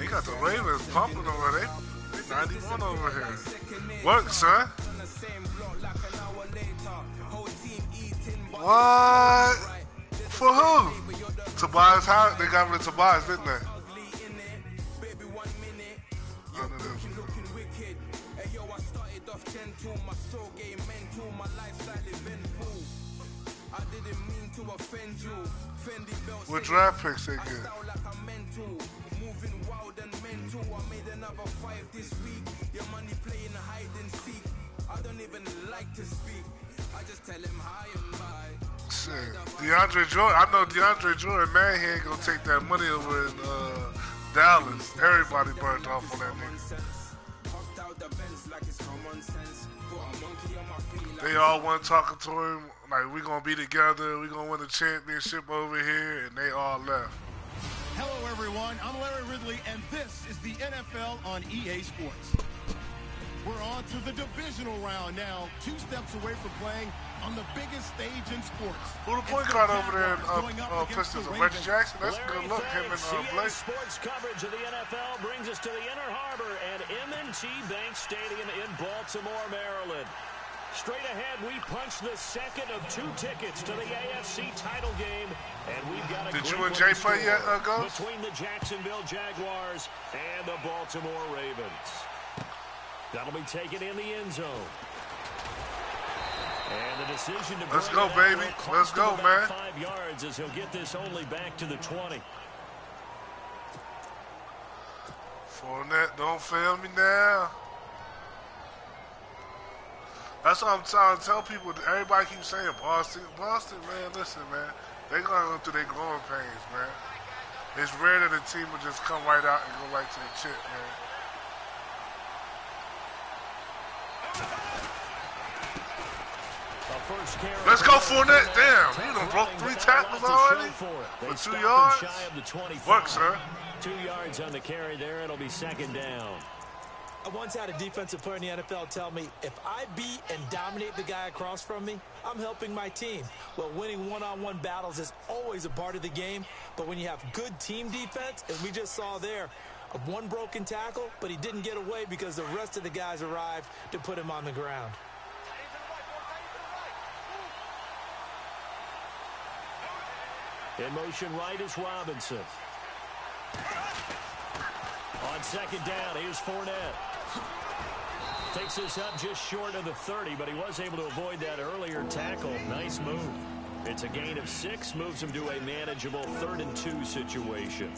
He got the Ravens pumping over there. 91 over here. Work, son. What? For who? Tobias Howard? They got rid of Tobias, didn't they? What draft picks they get? Moving wild and mental. I made another five this week. Your money playing hide and seek. I don't even like to speak. I just tell him hi and bye. Shit. DeAndre Jordan. I know DeAndre Jordan, man, he ain't gonna take that money over in uh, Dallas. Everybody burned off on that nigga. They all want talking to him like we gonna be together, we gonna win the championship over here, and they all left. Hello, everyone. I'm Larry Ridley, and this is the NFL on EA Sports. We're on to the divisional round now, two steps away from playing on the biggest stage in sports. Who the point guard over there in uh, uh, Pistons? Reggie Jackson? That's a good look, him and uh, Blake. Sports coverage of the NFL brings us to the Inner Harbor and M&T Bank Stadium in Baltimore, Maryland. Straight ahead, we punch the second of two tickets to the AFC title game. And we've got a Did you and Jay play yet, uh, Ghost? Between the Jacksonville Jaguars and the Baltimore Ravens. That'll be taken in the end zone. And the decision to Let's go, baby. Let's go, man. Five yards as he'll get this only back to the 20. Fournette, don't fail me now. That's what I'm trying to tell people. Everybody keeps saying Boston. Boston, man, listen, man. They're going to go through their growing pains, man. It's rare that a team will just come right out and go right to the chip, man. Let's go Fournette. Damn, you done broke three tackles already for two yards. Work, sir. Two yards on the carry there. It'll be second down. I once had a defensive player in the NFL tell me, if I beat and dominate the guy across from me, I'm helping my team. Well, winning one-on-one -on -one battles is always a part of the game, but when you have good team defense, as we just saw there, one broken tackle, but he didn't get away because the rest of the guys arrived to put him on the ground. In motion right is Robinson. On second down, here's Fournette. Takes this up just short of the 30, but he was able to avoid that earlier tackle. Nice move. It's a gain of six, moves him to a manageable third and two situation.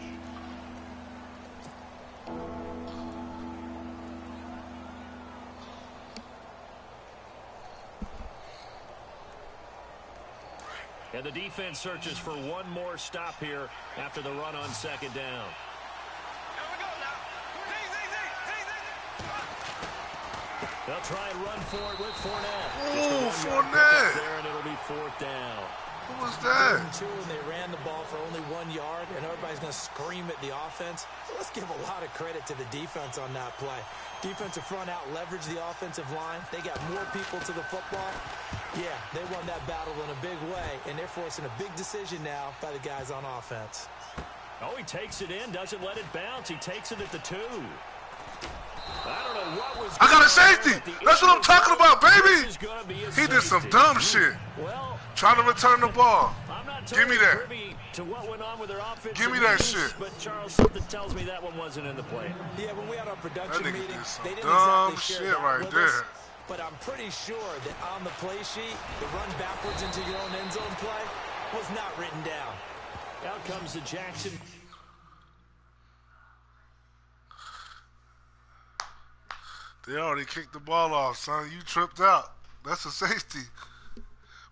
And the defense searches for one more stop here after the run on second down. They'll try and run for it with Fournette. Oh, Fournette. There, and it'll be fourth down. Who was that? Two, and they ran the ball for only one yard, and everybody's going to scream at the offense. Let's give a lot of credit to the defense on that play. Defensive front out leveraged the offensive line. They got more people to the football. Yeah, they won that battle in a big way, and they're forcing a big decision now by the guys on offense. Oh, he takes it in, doesn't let it bounce. He takes it at the two. I, I got a safety. That's what I'm talking about, baby. He did some dumb shit. Trying to return the ball. Give me that. Give me that shit. But Charles, something tells me that one wasn't in the plan. Yeah, when we had our production that meeting, they didn't dumb exactly shit that right with there. Us, but I'm pretty sure that on the play sheet, the run backwards into your own end zone play was not written down. Out comes the Jackson. They already kicked the ball off, son. You tripped out. That's a safety.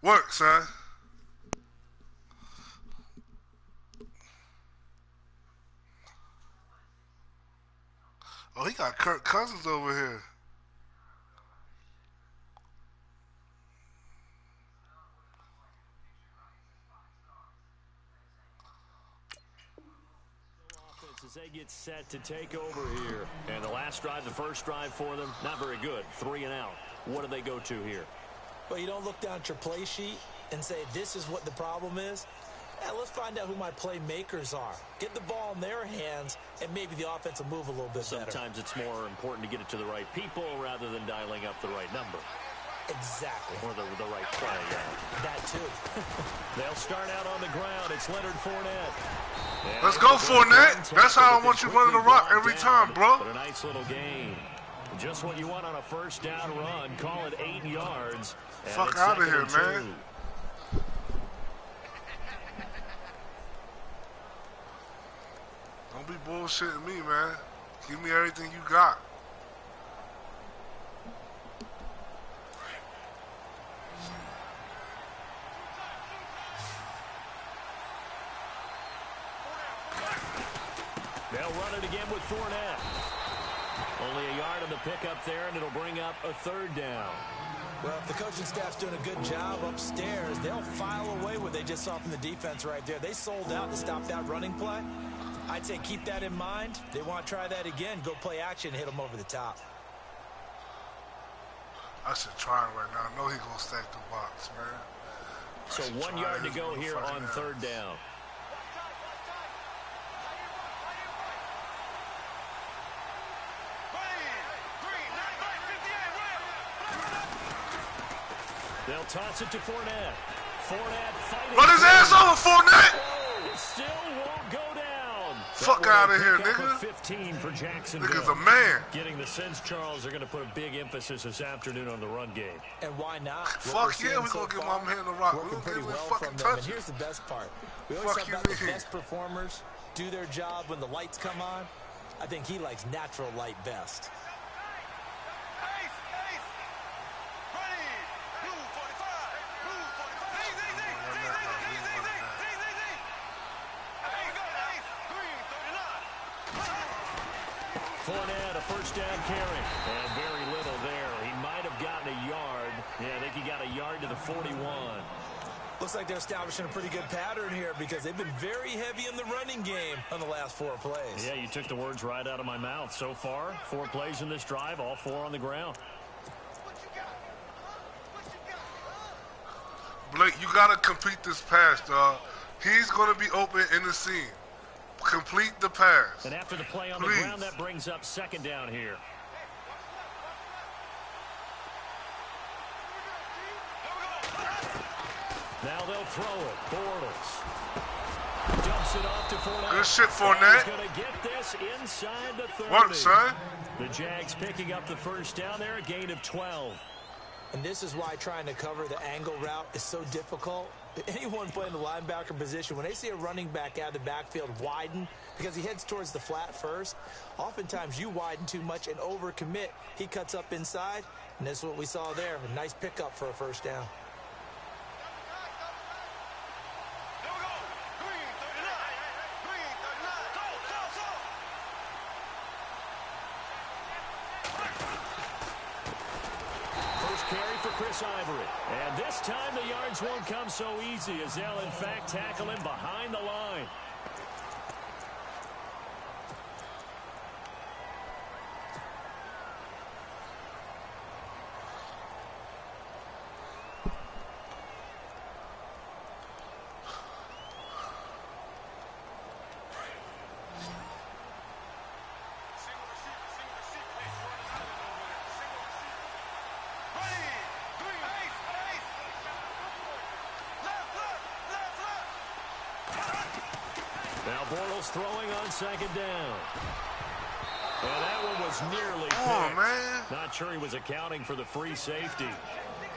Work, son. Oh, he got Kirk Cousins over here. as they get set to take over here. And the last drive, the first drive for them, not very good. Three and out. What do they go to here? Well, you don't look down at your play sheet and say, this is what the problem is. Yeah, let's find out who my playmakers are. Get the ball in their hands, and maybe the offense will move a little bit Sometimes better. Sometimes it's more important to get it to the right people rather than dialing up the right number. Exactly. Or the, the right play, yeah. That too. They'll start out on the ground. It's Leonard Fournette. And Let's go, Fournette. That's how I want you running the rock every time, bro. But a nice little game. Just what you want on a first down run. Call it eight yards. Fuck out of here, man. Don't be bullshitting me, man. Give me everything you got. Fournette. Only a yard on the pickup there, and it'll bring up a third down. Well, if the coaching staff's doing a good job upstairs, they'll file away what they just saw from the defense right there. They sold out to stop that running play. I'd say keep that in mind. They want to try that again. Go play action hit them over the top. I should try it right now. I know he's going to stack the box, man. So one yard to go here on third down. They'll toss it to Fournette. Fournette fighting. Run his ass over, Fournette! Oh, it still won't go down. Fuck out of here, nigga. 15 for Jacksonville. Nigga's a man. Getting the sense, Charles, are going to put a big emphasis this afternoon on the run game. And why not? Fuck yeah, we're going to get my man the rock. We're going to get him well fucking touch. And here's the best part. We always Fuck talk about the best performers do their job when the lights come on. I think he likes natural light best. Fournette, a first down carry. And very little there. He might have gotten a yard. Yeah, I think he got a yard to the 41. Looks like they're establishing a pretty good pattern here because they've been very heavy in the running game on the last four plays. Yeah, you took the words right out of my mouth. So far, four plays in this drive, all four on the ground. Blake, you got to complete this pass, dog. He's going to be open in the seam. Complete the pass. And after the play on Please. the ground, that brings up second down here. Now they'll throw it. Bortles. Dumps it off to Fournette. Good shit, Fournette. He's going to get this inside the 30. What, son? The Jags picking up the first down there, a gain of 12. And this is why trying to cover the angle route is so difficult. Anyone playing the linebacker position, when they see a running back out of the backfield widen because he heads towards the flat first, oftentimes you widen too much and overcommit. He cuts up inside, and that's what we saw there. A nice pickup for a first down. Ivory. And this time the yards won't come so easy as they'll in fact tackle him behind the line. Throwing on second down. And that one was nearly oh, picked. Oh, man. Not sure he was accounting for the free safety.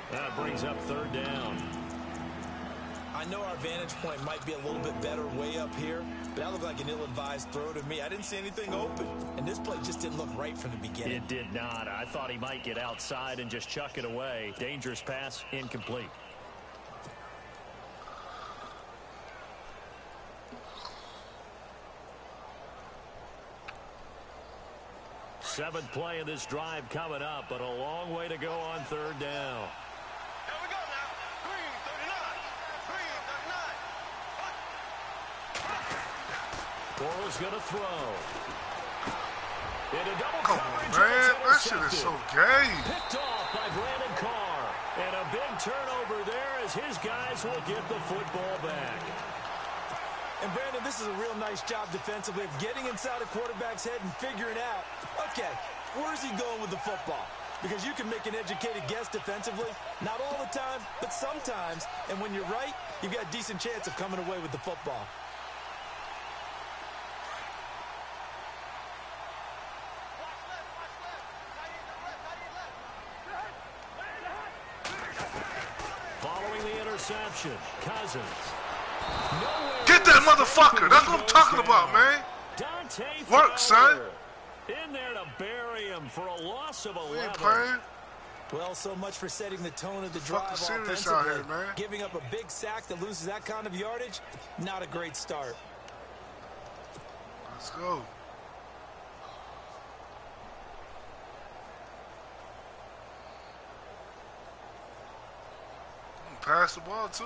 That brings up third down. I know our vantage point might be a little bit better way up here, but that looked like an ill-advised throw to me. I didn't see anything open, and this play just didn't look right from the beginning. It did not. I thought he might get outside and just chuck it away. Dangerous pass, incomplete. Seventh play of this drive coming up, but a long way to go on third down. Here we go now. Green, 39. Green, 39. Going to throw. Into double oh, coverage. on, man. That shit is so gay. Picked off by Brandon Carr. And a big turnover there as his guys will get the football back. And Brandon, this is a real nice job defensively of getting inside a quarterback's head and figuring out, okay, where's he going with the football? Because you can make an educated guess defensively, not all the time, but sometimes. And when you're right, you've got a decent chance of coming away with the football. Following the interception, Cousins. Get that motherfucker. That's what I'm talking about, man. Work, son. In there to bury him for a loss of We 11. ain't playing. Well, so much for setting the tone of the drive serious offensively. out here, man. Giving up a big sack that loses that kind of yardage, not a great start. Let's go. Pass the ball too.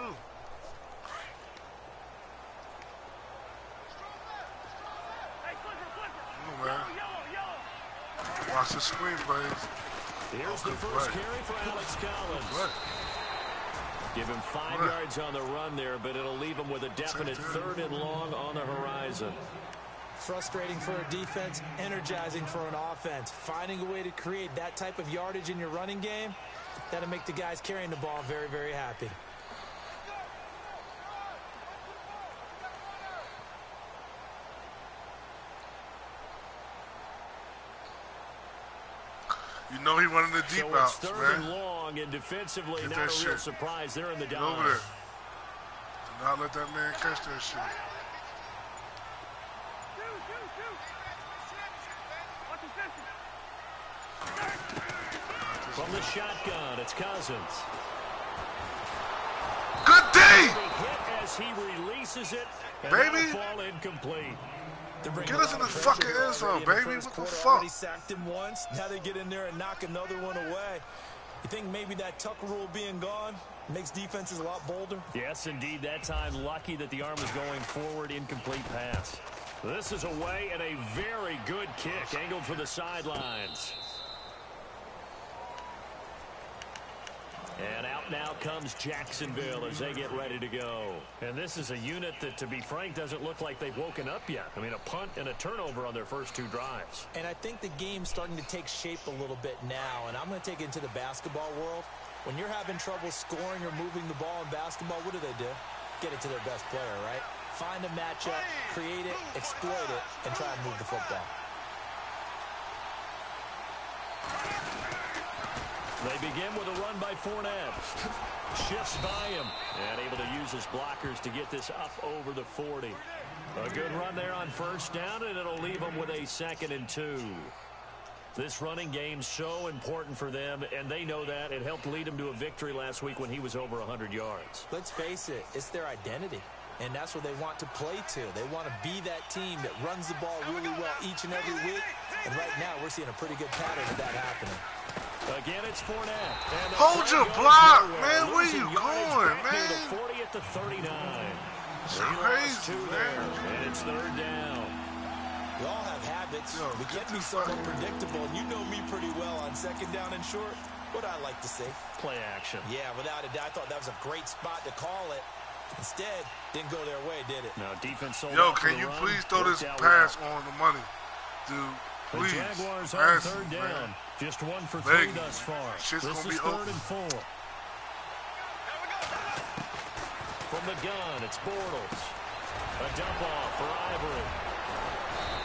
Come on, man. Watch the screen plays. Here's Oh, the first play. carry for Alex Collins. Give him five Right. yards on the run there, but it'll leave him with a definite third and long on the horizon. Frustrating for a defense, energizing for an offense. Finding a way to create that type of yardage in your running game, that'll make the guys carrying the ball very, very happy. Know he running the deep so it's outs, third and long, and defensively, Get not a real surprise. They're in the Get over there. Do not let that man catch that shit. From the shotgun, it's Cousins. Good day! hit as he releases it, Baby. fall incomplete. They're bringing Get us in the fucking end zone, already in the baby. first What the fuck? Already sacked him once. Now they get in there and knock another one away. You think maybe that Tucker rule being gone makes defenses a lot bolder? Yes, indeed. That time, lucky that the arm was going forward. Incomplete pass. This is away and a very good kick, angled for the sidelines. And out now comes Jacksonville as they get ready to go. And this is a unit that, to be frank, doesn't look like they've woken up yet. I mean, a punt and a turnover on their first two drives. And I think the game's starting to take shape a little bit now, and I'm going to take it into the basketball world. When you're having trouble scoring or moving the ball in basketball, what do they do? Get it to their best player, right? Find a matchup, create it, exploit it, and try and move the football. They begin with a run by Fournette. Shifts by him. And able to use his blockers to get this up over the 40. A good run there on first down, and it'll leave them with a second and two. This running game's so important for them, and they know that. It helped lead them to a victory last week when he was over 100 yards. Let's face it, it's their identity. And that's what they want to play to. They want to be that team that runs the ball really well each and every week. And right now, we're seeing a pretty good pattern of that happening. Again, it's Fournette. And the Hold your block, nowhere, man. Where losing you yardage going, back man? The 40 at the 39. It's crazy, man. there, and it's third down. We all have habits. Yo, we get can be the somewhat predictable. And you know me pretty well on second down and short. What I like to say. Play action. Yeah, without a doubt, I thought that was a great spot to call it. Instead, didn't go their way, did it? Now defense sold Yo, can you run. please throw this pass well. on the money? Dude, The please. Jaguars on Pass third it, down. man. Just one for Thank three you. thus far. Shit's this gonna is be third open. and four. From the gun, it's Bortles. A dump off for Ivory.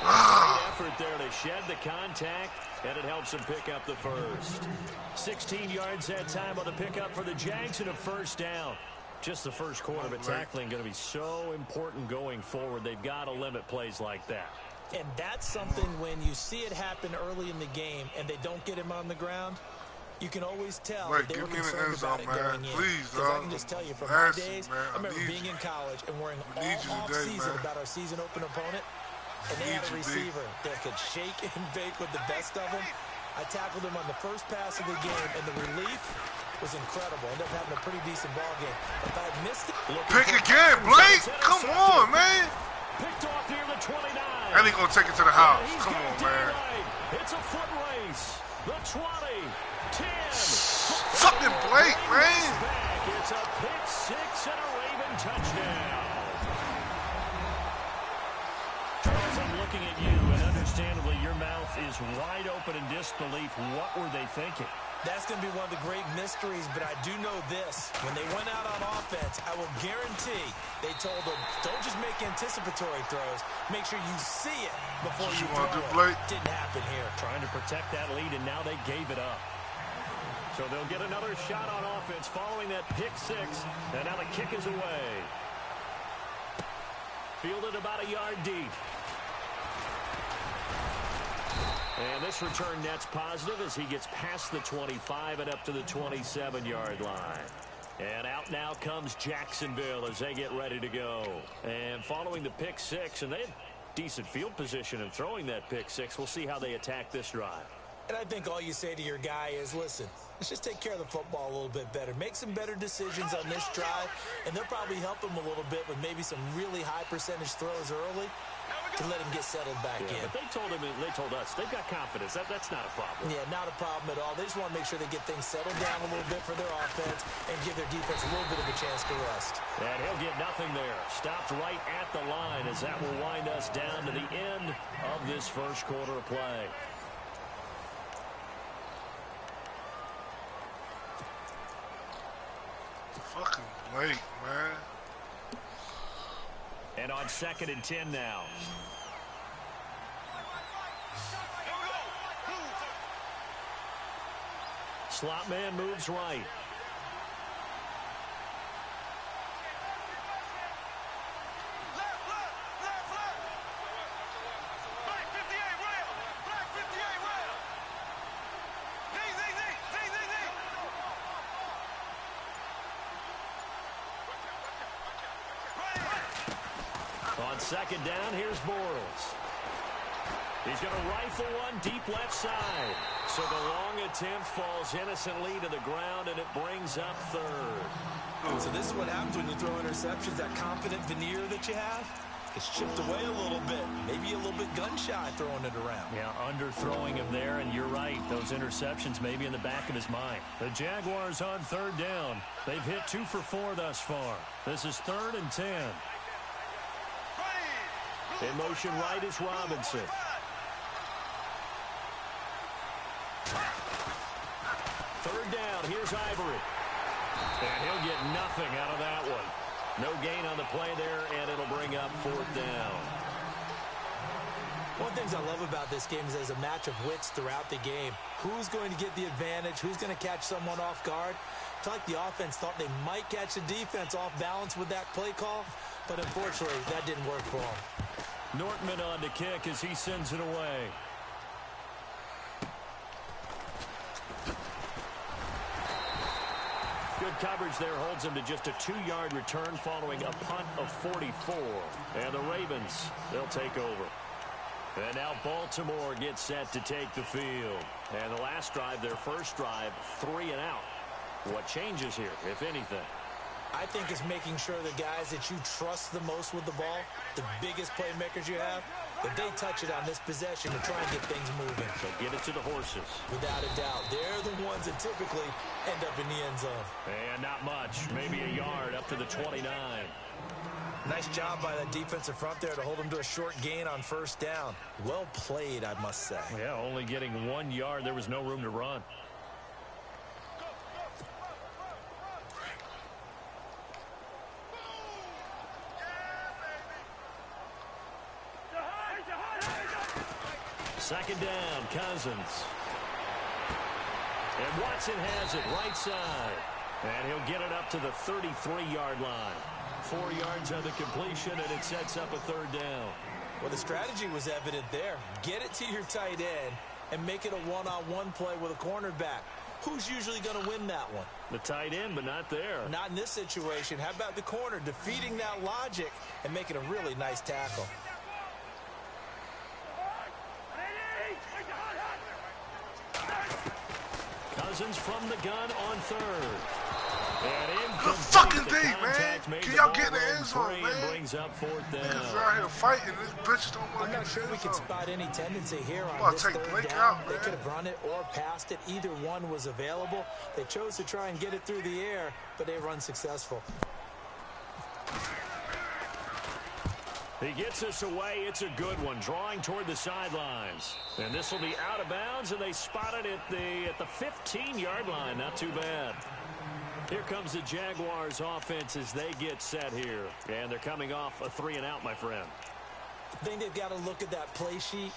Ah. Great effort there to shed the contact, and it helps him pick up the first. 16 yards that time on the pickup for the Jags and a first down. Just the first quarter, but tackling going to be so important going forward. They've got to limit plays like that. And that's something when you see it happen early in the game and they don't get him on the ground, you can always tell Wait, that they give were me the concerned end about zone, it man. in. Please, Because I dog. can just tell you from I'm my days, man. I I remember need being you. in college and worrying I need you all off today, season about our season open opponent. And they had a you, B. receiver that could shake and bake with the best of them. I tackled him on the first pass of the game, and the relief was incredible. Ended up having a pretty decent ball game. If I missed it, Pick again, Blake. Come on, man. Picked off near the 29. And he gonna take it to the house. He's Come on, daylight. man. It's a foot race. The 20, 10. Fucking Blake, man. Back. It's a pick six and a Raven touchdown. looking at you, and understandably, your mouth is wide open in disbelief. What were they thinking? That's going to be one of the great mysteries, but I do know this. When they went out on offense, I will guarantee they told them, don't just make anticipatory throws. Make sure you see it before you, you throw it. Blake? Didn't happen here. Trying to protect that lead, and now they gave it up. So they'll get another shot on offense following that pick six, and now the kick is away. Fielded about a yard deep. And this return net's positive as he gets past the 25 and up to the 27-yard line. And out now comes Jacksonville as they get ready to go. And following the pick six, and they had decent field position in throwing that pick six. We'll see how they attack this drive. And I think all you say to your guy is, listen, let's just take care of the football a little bit better. Make some better decisions on this drive, and they'll probably help him a little bit with maybe some really high percentage throws early to let him get settled back yeah, in. But they told him, they told us, they've got confidence. That, that's not a problem. Yeah, not a problem at all. They just want to make sure they get things settled down a little bit for their offense and give their defense a little bit of a chance to rest. And he'll get nothing there. Stopped right at the line as that will wind us down to the end of this first quarter of play. Fucking late, man. And on second and ten now. Slot man moves right. Second down, here's Bortles. He's going to rifle one deep left side. So the long attempt falls innocently to the ground, and it brings up third. So this is what happens when you throw interceptions, that confident veneer that you have gets chipped away a little bit. Maybe a little bit gun-shy throwing it around. Yeah, under-throwing him there, and you're right. Those interceptions may be in the back of his mind. The Jaguars on third down. They've hit two for four thus far. This is third and ten. In motion right is Robinson. Third down, here's Ivory. And he'll get nothing out of that one. No gain on the play there, and it'll bring up fourth down. One of the things I love about this game is there's a match of wits throughout the game. Who's going to get the advantage? Who's going to catch someone off guard? I feel like the offense thought they might catch the defense off balance with that play call, but unfortunately, that didn't work for them. Nortman on to kick as he sends it away. Good coverage there holds him to just a two-yard return following a punt of 44. And the Ravens, they'll take over. And now Baltimore gets set to take the field. And the last drive, their first drive, three and out. What changes here, if anything? I think it's making sure the guys that you trust the most with the ball, the biggest playmakers you have, that they touch it on this possession to try and get things moving. So get it to the horses. Without a doubt. They're the ones that typically end up in the end zone. And not much. Maybe a yard up to the 29. Nice job by that defensive front there to hold them to a short gain on first down. Well played, I must say. Yeah, only getting one yard. There was no room to run. Second down, Cousins. And Watson has it right side. And he'll get it up to the 33-yard line. Four yards on the completion, and it sets up a third down. Well, the strategy was evident there. Get it to your tight end and make it a one-on-one -on -one play with a cornerback. Who's usually going to win that one? The tight end, but not there. Not in this situation. How about the corner defeating that logic and making a really nice tackle? Cousins from the gun on third. And Good fucking D, man. Can y'all get in the end zone, man? Brings up fourth down. Niggas out here fighting. This bitch don't want to I'm not sure we can spot any tendency here on well, this take third Blake down. out, they could have run it or passed it. Either one was available. They chose to try and get it through the air, but they run successful. He gets this away. It's a good one, drawing toward the sidelines. And this will be out of bounds, and they spot it at the, at the 15-yard line. Not too bad. Here comes the Jaguars offense as they get set here. And they're coming off a three and out, my friend. I think they've got to look at that play sheet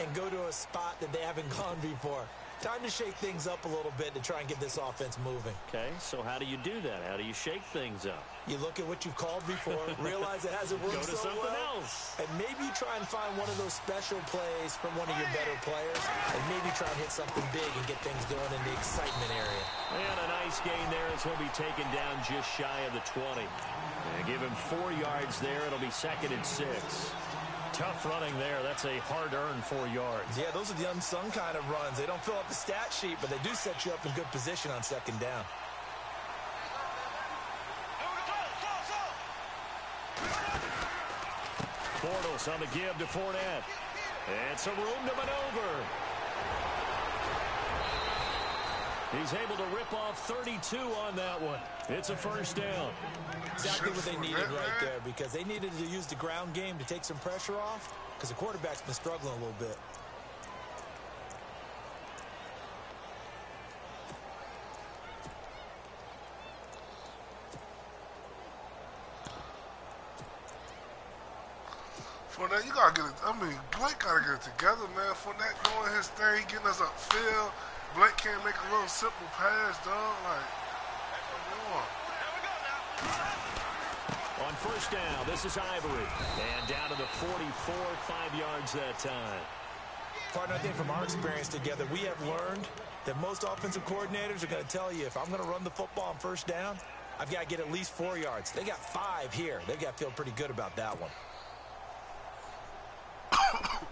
and go to a spot that they haven't gone before. Time to shake things up a little bit to try and get this offense moving. Okay, so how do you do that? How do you shake things up? You look at what you've called before, realize it hasn't worked so something well, else. and maybe you try and find one of those special plays from one of your better players, and maybe try and hit something big and get things going in the excitement area. And a nice gain there as he'll be taken down just shy of the 20. And give him four yards there. It'll be second and six. Tough running there. That's a hard-earned four yards. Yeah, those are the unsung kind of runs. They don't fill up the stat sheet, but they do set you up in good position on second down. Bortles on the give to Fournette. And some room to maneuver. He's able to rip off 32 on that one. It's a first down. Exactly what they needed right there because they needed to use the ground game to take some pressure off because the quarterback's been struggling a little bit. Fournette, you gotta get it. I mean, Blake gotta get it together, man. Fournette doing his thing, getting us upfield. Blake can't make a little simple pass, dog. Like, come on. On first down, this is Ivory. And down to the 44, five yards that time. Partner, I think from our experience together, we have learned that most offensive coordinators are going to tell you if I'm going to run the football on first down, I've got to get at least four yards. They got five here. They've got to feel pretty good about that one.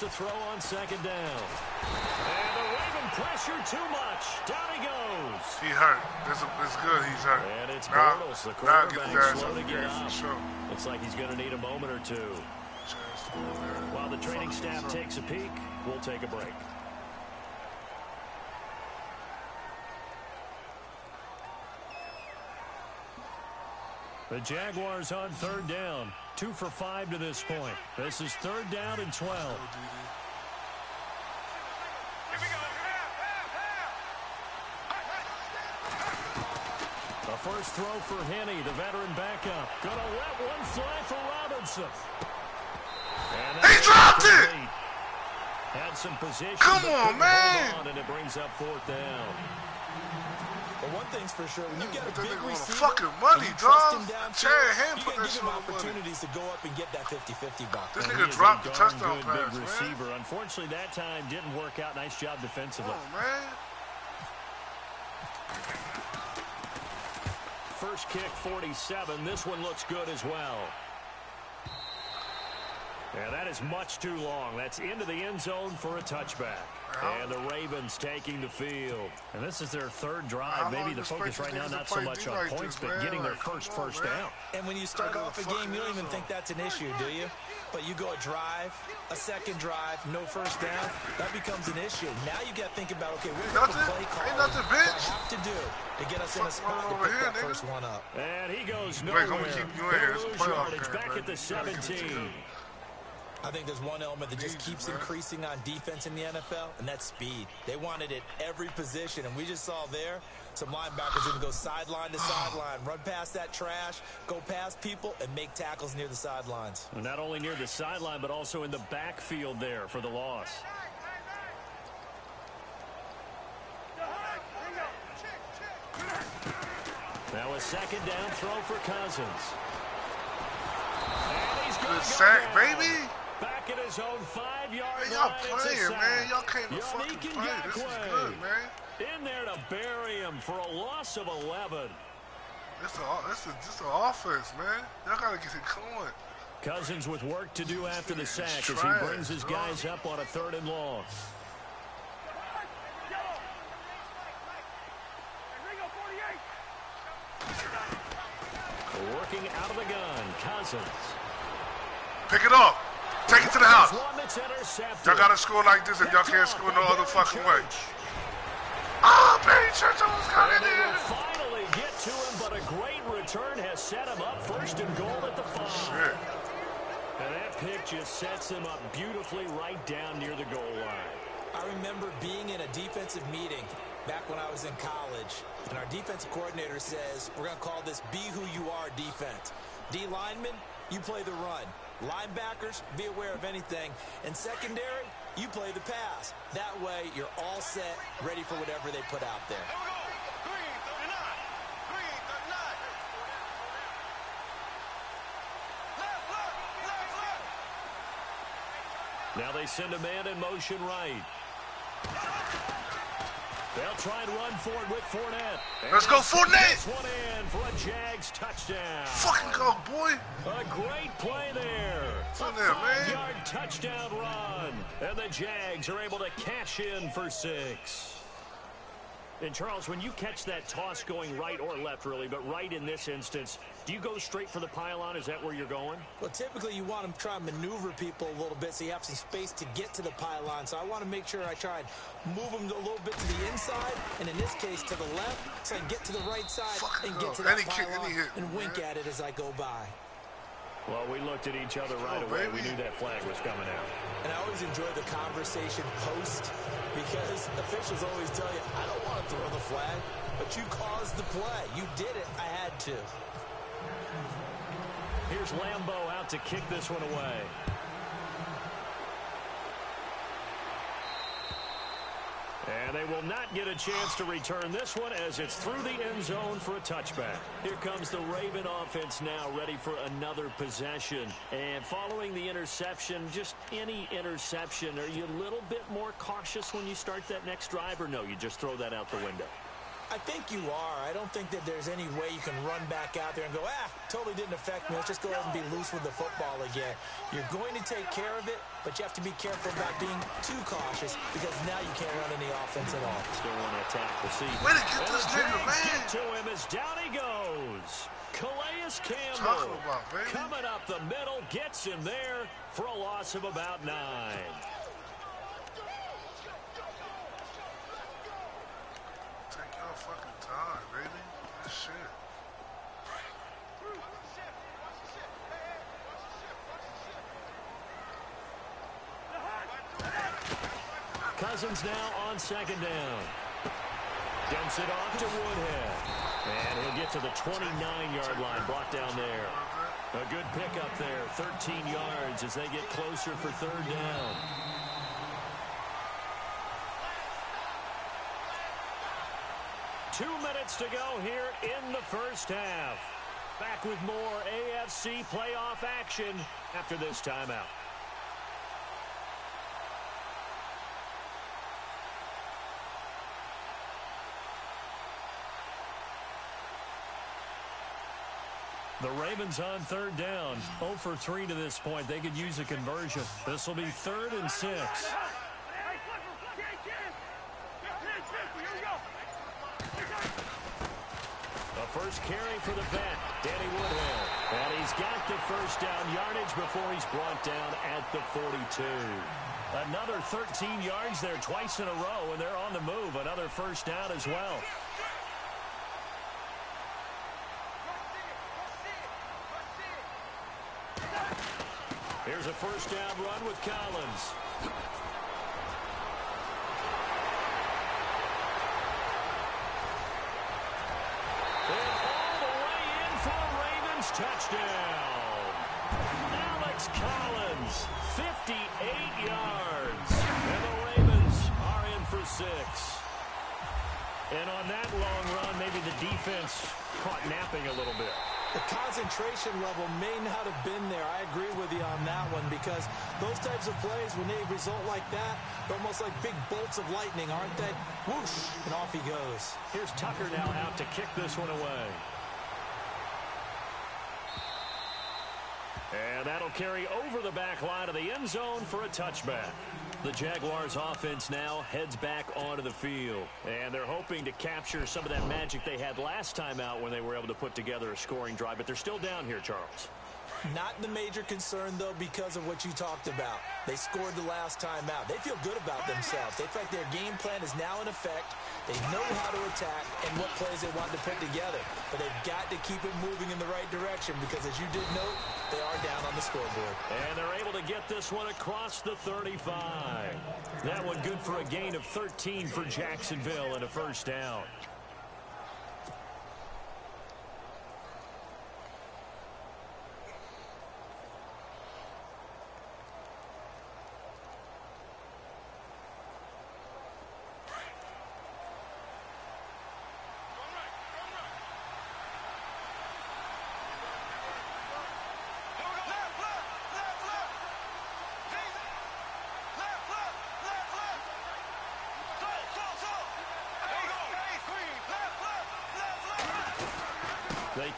To throw on second down. And the Raven pressure too much. Down he goes. He hurt. It's, it's good he's hurt. And it's Now- Bortles, the now get his quarterback, slow to get up. sure. Looks like he's going to need a moment or two. Chance to go there. While the training staff takes a peek, we'll take a break. The Jaguars on third down. Two for five to this point. This is third down and 12. The first throw for Henne, the veteran backup. Gonna let one fly for Robinson. And He dropped it! Had some position. Come on, man! On, and it brings up fourth down. But one thing's for sure, when you get a big nigga on the receiver, fucking money, you trust dog. him downfield, Chad Hand you put that give shit him on the money. opportunities to go up and get that 50-50 box. This nigga a dropped the darn touchdown good pass, big man. receiver. Unfortunately, that time didn't work out. Nice job defensively. Come on, man. First kick, 47. This one looks good as well. Yeah, that is much too long. That's into the end zone for a touchback. And the Ravens taking the field. And this is their third drive. Maybe the focus right now not so much on points, but getting their first first down. And when you start off the a game, you don't even think that's an issue, do you? But you go a drive, a second drive, no first down, that becomes an issue. Now you got to think about, okay, what type of Nothing? play call Ain't nothing, do I bitch. have to do to get us in a Fuck spot to pick over that nigga? first one up? And he goes nowhere. I'm keep you in here. It's a playoff yardage game, back at the You gotta get it 17. Together. I think there's one element that just keeps increasing on defense in the NFL, and that's speed. They want it at every position, and we just saw there some linebackers who to go sideline to sideline, run past that trash, go past people, and make tackles near the sidelines. And Not only near the sideline, but also in the backfield there for the loss. Now a second down throw for Cousins. And he's gonna Good sack, baby. Back at his own five-yard line. y'all playing, man. Y'all can't fucking play. This is good, man. In there to bury him for a loss of 11. It's a, it's a, just an offense, man. Y'all gotta get it going. Cousins with work to do after the sack as he brings his guys up on a third and long. Working out of the gun, Cousins. Pick it up. Take it to the house. Y'all gotta score like this and y'all can't score no other fucking way. Ah, Barry Churchill was coming in. finally get to him, but a great return has set him up first and goal at the five. Shit. And that pick just sets him up beautifully right down near the goal line. I remember being in a defensive meeting back when I was in college, and our defensive coordinator says, we're going to call this be who you are defense. D lineman, you play the run. Linebackers, be aware of anything. And secondary, you play the pass. That way, you're all set, ready for whatever they put out there. Now they send a man in motion right. They'll try and run for it with Fournette. Let's go, Fournette! One in for a Jags touchdown. Fucking go, boy. A great play there. There, man. Yard touchdown run. And the Jags are able to cash in for six. And Charles, when you catch that toss going right or left, really, but right in this instance, do you go straight for the pylon? Is that where you're going? Well, typically you want to try and maneuver people a little bit so you have some space to get to the pylon. So I want to make sure I try and move them a little bit to the inside, and in this case to the left, so I can get to the right side Fucking and get go. to the Any kick, pylon any hit, and wink man. at it as I go by. Well, we looked at each other right Oh, away. baby. We knew that flag was coming out. And I always enjoy the conversation post because officials always tell you, I don't want to throw the flag, but you caused the play. You did it. I had to. Here's Lambo out to kick this one away. And they will not get a chance to return this one as it's through the end zone for a touchback. Here comes the Raven offense now ready for another possession. And following the interception, just any interception, are you a little bit more cautious when you start that next drive or no, you just throw that out the window? I think you are. I don't think that there's any way you can run back out there and go, ah, totally didn't affect me. Let's just go ahead and be loose with the football again. You're going to take care of it, but you have to be careful about being too cautious because now you can't run any offense at all. Still want to attack the seat. Way to get And this the nigga, man. Get to him as down he goes. Calais Campbell about, coming up the middle, gets him there for a loss of about nine. Take your fucking time, baby. Good shit. Cousins now on second down. Dumps it off to Woodhead. And he'll get to the 29-yard line, brought down there. A good pickup there, 13 yards as they get closer for third down. Two minutes to go here in the first half. Back with more AFC playoff action after this timeout. Ravens on third down. 0 for 3 to this point. They could use a conversion. This will be third and six. A first carry for the vet, Danny Woodhead. And he's got the first down yardage before he's brought down at the 42. Another 13 yards there twice in a row, and they're on the move. Another first down as well. Here's a first down run with Collins. And all the way in for a Ravens touchdown. Alex Collins, 58 yards. And the Ravens are in for six. And on that long run, maybe the defense caught napping a little bit the concentration level may not have been there. I agree with you on that one because those types of plays, when they result like that, they're almost like big bolts of lightning, aren't they? Whoosh, and off he goes. Here's Tucker now out to kick this one away. And that'll carry over the back line of the end zone for a touchback. The Jaguars offense now heads back onto the field. And they're hoping to capture some of that magic they had last time out when they were able to put together a scoring drive. But they're still down here, Charles. Not the major concern, though, because of what you talked about. They scored the last time out. They feel good about themselves. They feel like their game plan is now in effect. They know how to attack and what plays they want to put together. But they've got to keep it moving in the right direction because, as you did note, they are down on the scoreboard. And they're able to get this one across the 35. That one good for a gain of 13 for Jacksonville and a first down.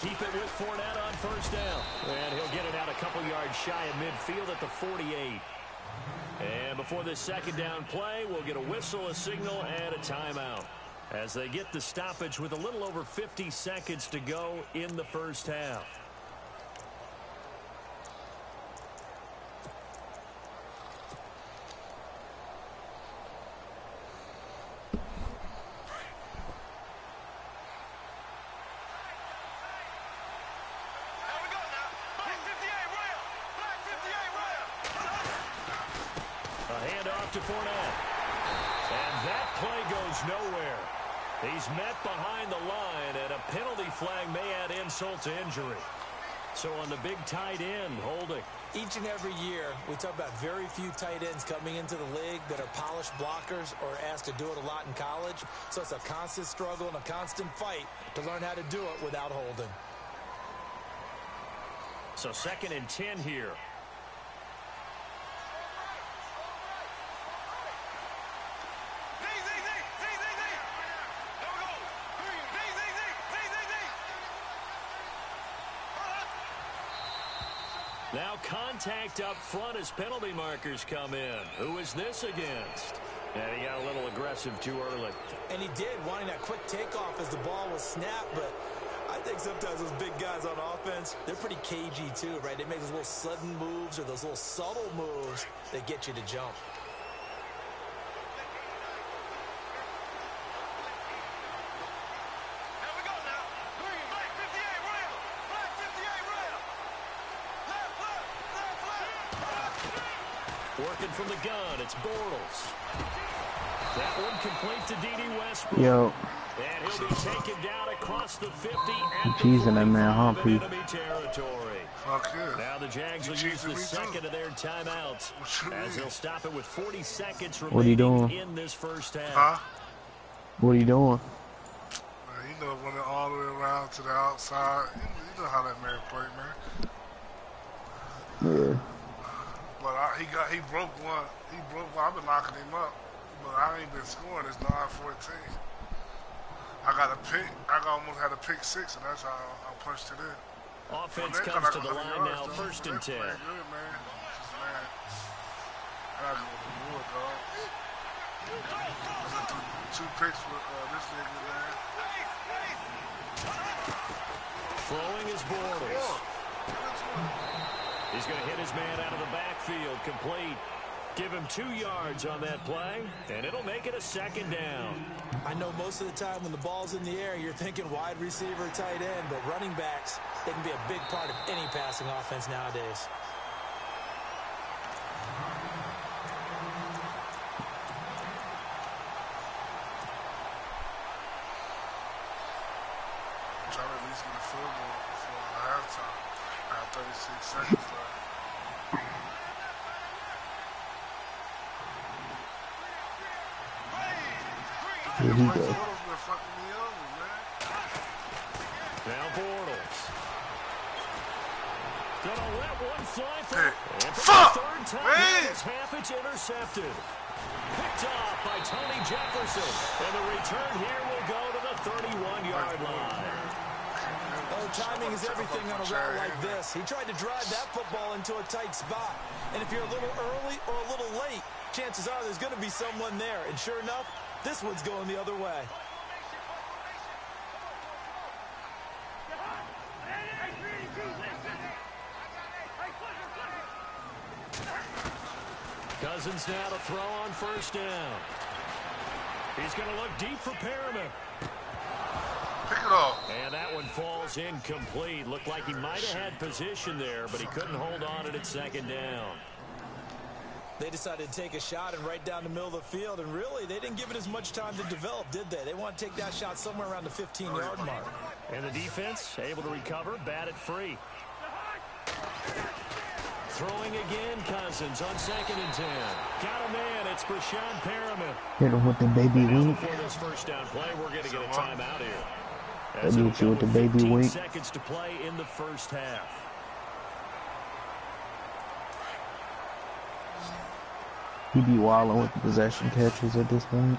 Keep it with Fournette on first down. And he'll get it out a couple yards shy of midfield at the 48. And before this second down play, we'll get a whistle, a signal, and a timeout. As they get the stoppage with a little over 50 seconds to go in the first half. to Fournette. And that play goes nowhere. He's met behind the line, and a penalty flag may add insult to injury. So on the big tight end, holding. Each and every year, we talk about very few tight ends coming into the league that are polished blockers or asked to do it a lot in college. So it's a constant struggle and a constant fight to learn how to do it without holding. So second and 10 here. Now contact up front as penalty markers come in. Who is this against? And he got a little aggressive too early. And he did, wanting that quick takeoff as the ball was snapped, but I think sometimes those big guys on offense, they're pretty cagey too, right? They make those little sudden moves or those little subtle moves that get you to jump. Working from the gun, it's Bortles. That one complete to Dede Westbrook. Yo. And he'll be taken down across the 50 at Cheese the in that man, huh, Pete? Fuck yeah. Now the Jags will You use the second of their timeouts What as they'll stop it with 40 seconds What are you doing? in this first half. Huh? What are you doing? Man, you know, running all the way around to the outside. You, you know how that man play, man. Yeah. But I, he got, he broke one. He broke one. I've been locking him up. But I ain't been scoring. It's 9-14. I got a pick. I got, almost had a pick six, and that's how I, punched it in. Offense Well, comes to the line 100 now, though. first and 10. Good, man. Just, man. I go to the wood, dog. Two, two picks with uh, this nigga, man. Throwing is Bortles. He's going to hit his man out of the backfield, complete. Give him two yards on that play, and it'll make it a second down. I know most of the time when the ball's in the air, you're thinking wide receiver, tight end, but running backs, they can be a big part of any passing offense nowadays. Trying to at least get a field goal before halftime. I have 36 seconds left. Here he Mike go. Bortles been fucking me over, man. Now Bortles. Gonna let one fly for Hey, and for fuck, the third time man. in this half, it's intercepted. Picked off by Tony Jefferson. And the return here will go to the 31-yard line. Well, oh, timing is everything on a route like this. He tried to drive that football into a tight spot. And if you're a little early or a little late, chances are there's going to be someone there. And sure enough, this one's going the other way. Cousins now to throw on first down. He's going to look deep for Perriman. Pick it off. And that one falls incomplete. Looked like he might have had position there, but he couldn't hold on it at second down. They decided to take a shot and right down the middle of the field, and really, they didn't give it as much time to develop, did they? They want to take that shot somewhere around the 15-yard mark. And the defense able to recover, bat it free. Throwing again, Cousins on second and ten. Got a man. It's Breshad Perriman. Hit him with the baby wink. For this first down play, we're going to get a timeout here. That means you with the baby wink. Seconds to play in the first half. He be wilding with the possession catches at this point.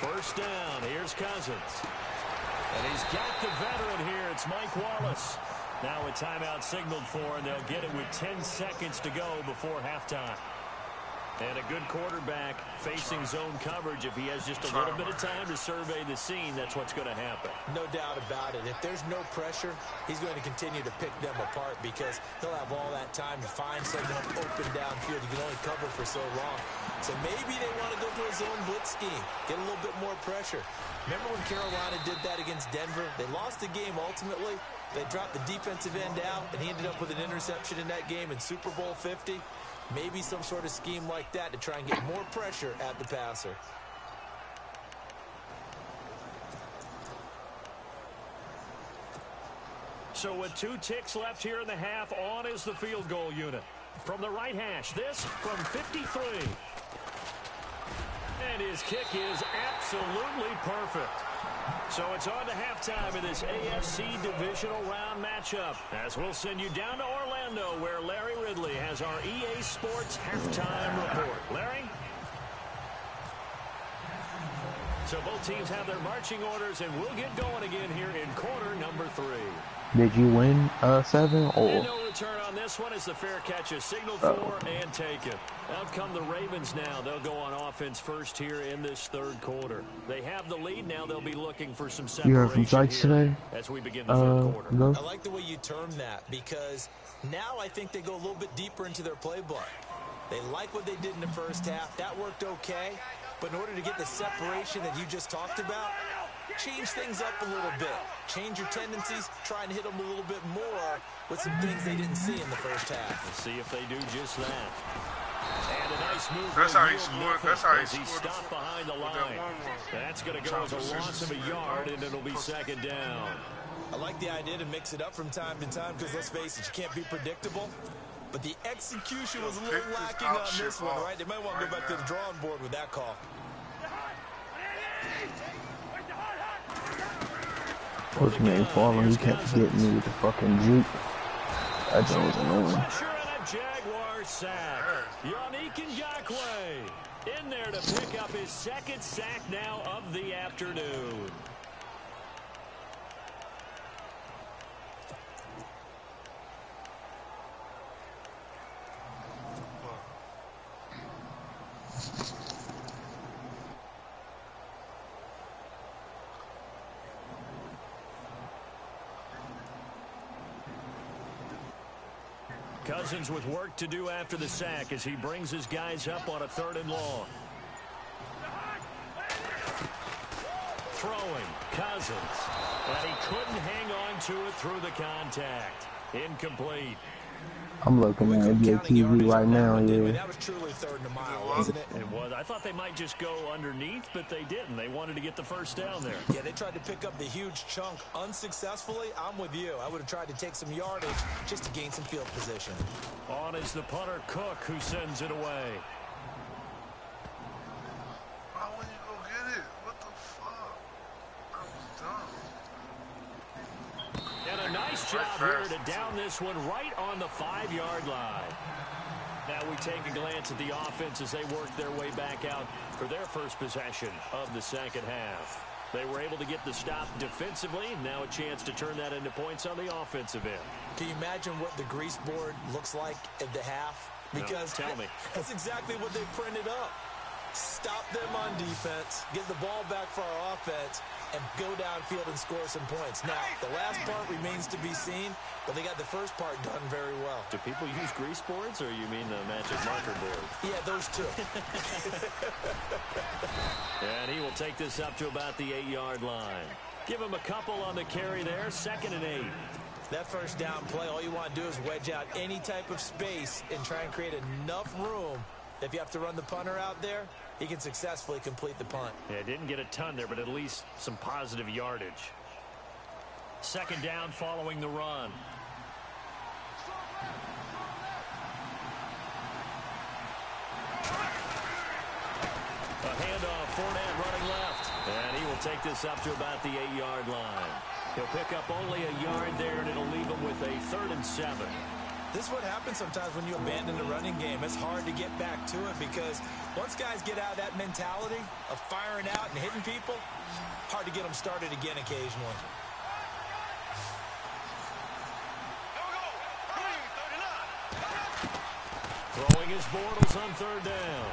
First down. Here's Cousins. And he's got the veteran here. It's Mike Wallace. Now a timeout signaled for, and they'll get it with 10 seconds to go before halftime. And a good quarterback facing zone coverage. If he has just a little bit of time to survey the scene, that's what's going to happen. No doubt about it. If there's no pressure, he's going to continue to pick them apart because he'll have all that time to find someone open downfield. He can only cover for so long. So maybe they want to go to a zone blitz scheme, get a little bit more pressure. Remember when Carolina did that against Denver? They lost the game ultimately. They dropped the defensive end out, and he ended up with an interception in that game in Super Bowl 50. Maybe some sort of scheme like that to try and get more pressure at the passer. So with two ticks left here in the half, on is the field goal unit. From the right hash, this from 53. And his kick is absolutely perfect. So it's on to halftime in this AFC divisional round matchup. As we'll send you down to Orlando where Larry Ridley has our EA Sports halftime report. Larry? So both teams have their marching orders, and we'll get going again here in quarter number three. Did you win uh, seven or? And no return on this one as the fair catch is signaled for uh -oh. and taken. Out come the Ravens now. They'll go on offense first here in this third quarter. They have the lead now. They'll be looking for some separation. You heard from Sykes today? As we begin the third uh, quarter. No? I like the way you term that because now I think they go a little bit deeper into their playbook. They like what they did in the first half. That worked okay. But in order to get the separation that you just talked about, change things up a little bit. Change your tendencies, try and hit them a little bit more with some things they didn't see in the first half. Let's see if they do just that. And a nice move. That's how he scored. That's how he as he stopped behind the line. That's going to go as a loss of a yard, and it'll be second down. I like the idea to mix it up from time to time because let's face it, you can't be predictable. But the execution was a little lacking on this one, right? They might want to go back to the drawing board with that call. Coach man falling, he kept getting me with the fucking juke. That joint was annoying. Yannick Ngakoue in there to pick up his second sack now of the afternoon. Cousins with work to do after the sack as he brings his guys up on a third and long. Throwing, Cousins. And he couldn't hang on to it through the contact. Incomplete. I'm looking at NBA TV right now, yeah. That was truly third and a mile, wasn't it? It was. I thought they might just go underneath, but they didn't. They wanted to get the first down there. Yeah, they tried to pick up the huge chunk unsuccessfully. I'm with you. I would have tried to take some yardage just to gain some field position. On is the punter Koch who sends it away. Why wouldn't you go get it? What the fuck? That was dumb. And job here to down this one right on the five-yard line. Now we take a glance at the offense as they work their way back out for their first possession of the second half. They were able to get the stop defensively. Now a chance to turn that into points on the offensive end. Can you imagine what the grease board looks like at the half? Because no, tell me. that's exactly what they printed up. Stop them on defense, get the ball back for our offense, and go downfield and score some points. Now, the last part remains to be seen, but they got the first part done very well. Do people use grease boards, or you mean the magic marker board? Yeah, those two. and he will take this up to about the eight-yard line. Give him a couple on the carry there, second and eight. That first down play, all you want to do is wedge out any type of space and try and create enough room. If you have to run the punter out there, he can successfully complete the punt. Yeah, didn't get a ton there, but at least some positive yardage. Second down following the run. A handoff, Fournette running left. And he will take this up to about the eight-yard line. He'll pick up only a yard there, and it'll leave him with a third and seven. This is what happens sometimes when you abandon the running game. It's hard to get back to it because once guys get out of that mentality of firing out and hitting people, hard to get them started again occasionally. Throwing his Bortles on third down.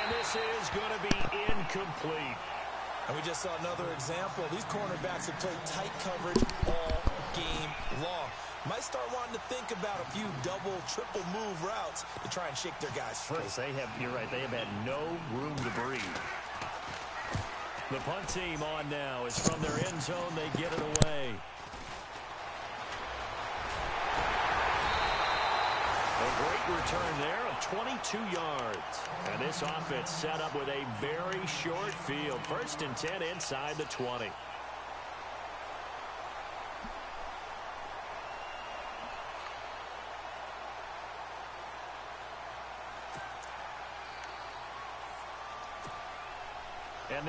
And this is going to be incomplete. And we just saw another example. These cornerbacks have played tight coverage all game long. Might start wanting to think about a few double, triple move routes to try and shake their guys free. They have, you're right, they have had no room to breathe. The punt team on now is from their end zone. They get it away. A great return there of 22 yards. And this offense set up with a very short field. First and 10 inside the 20.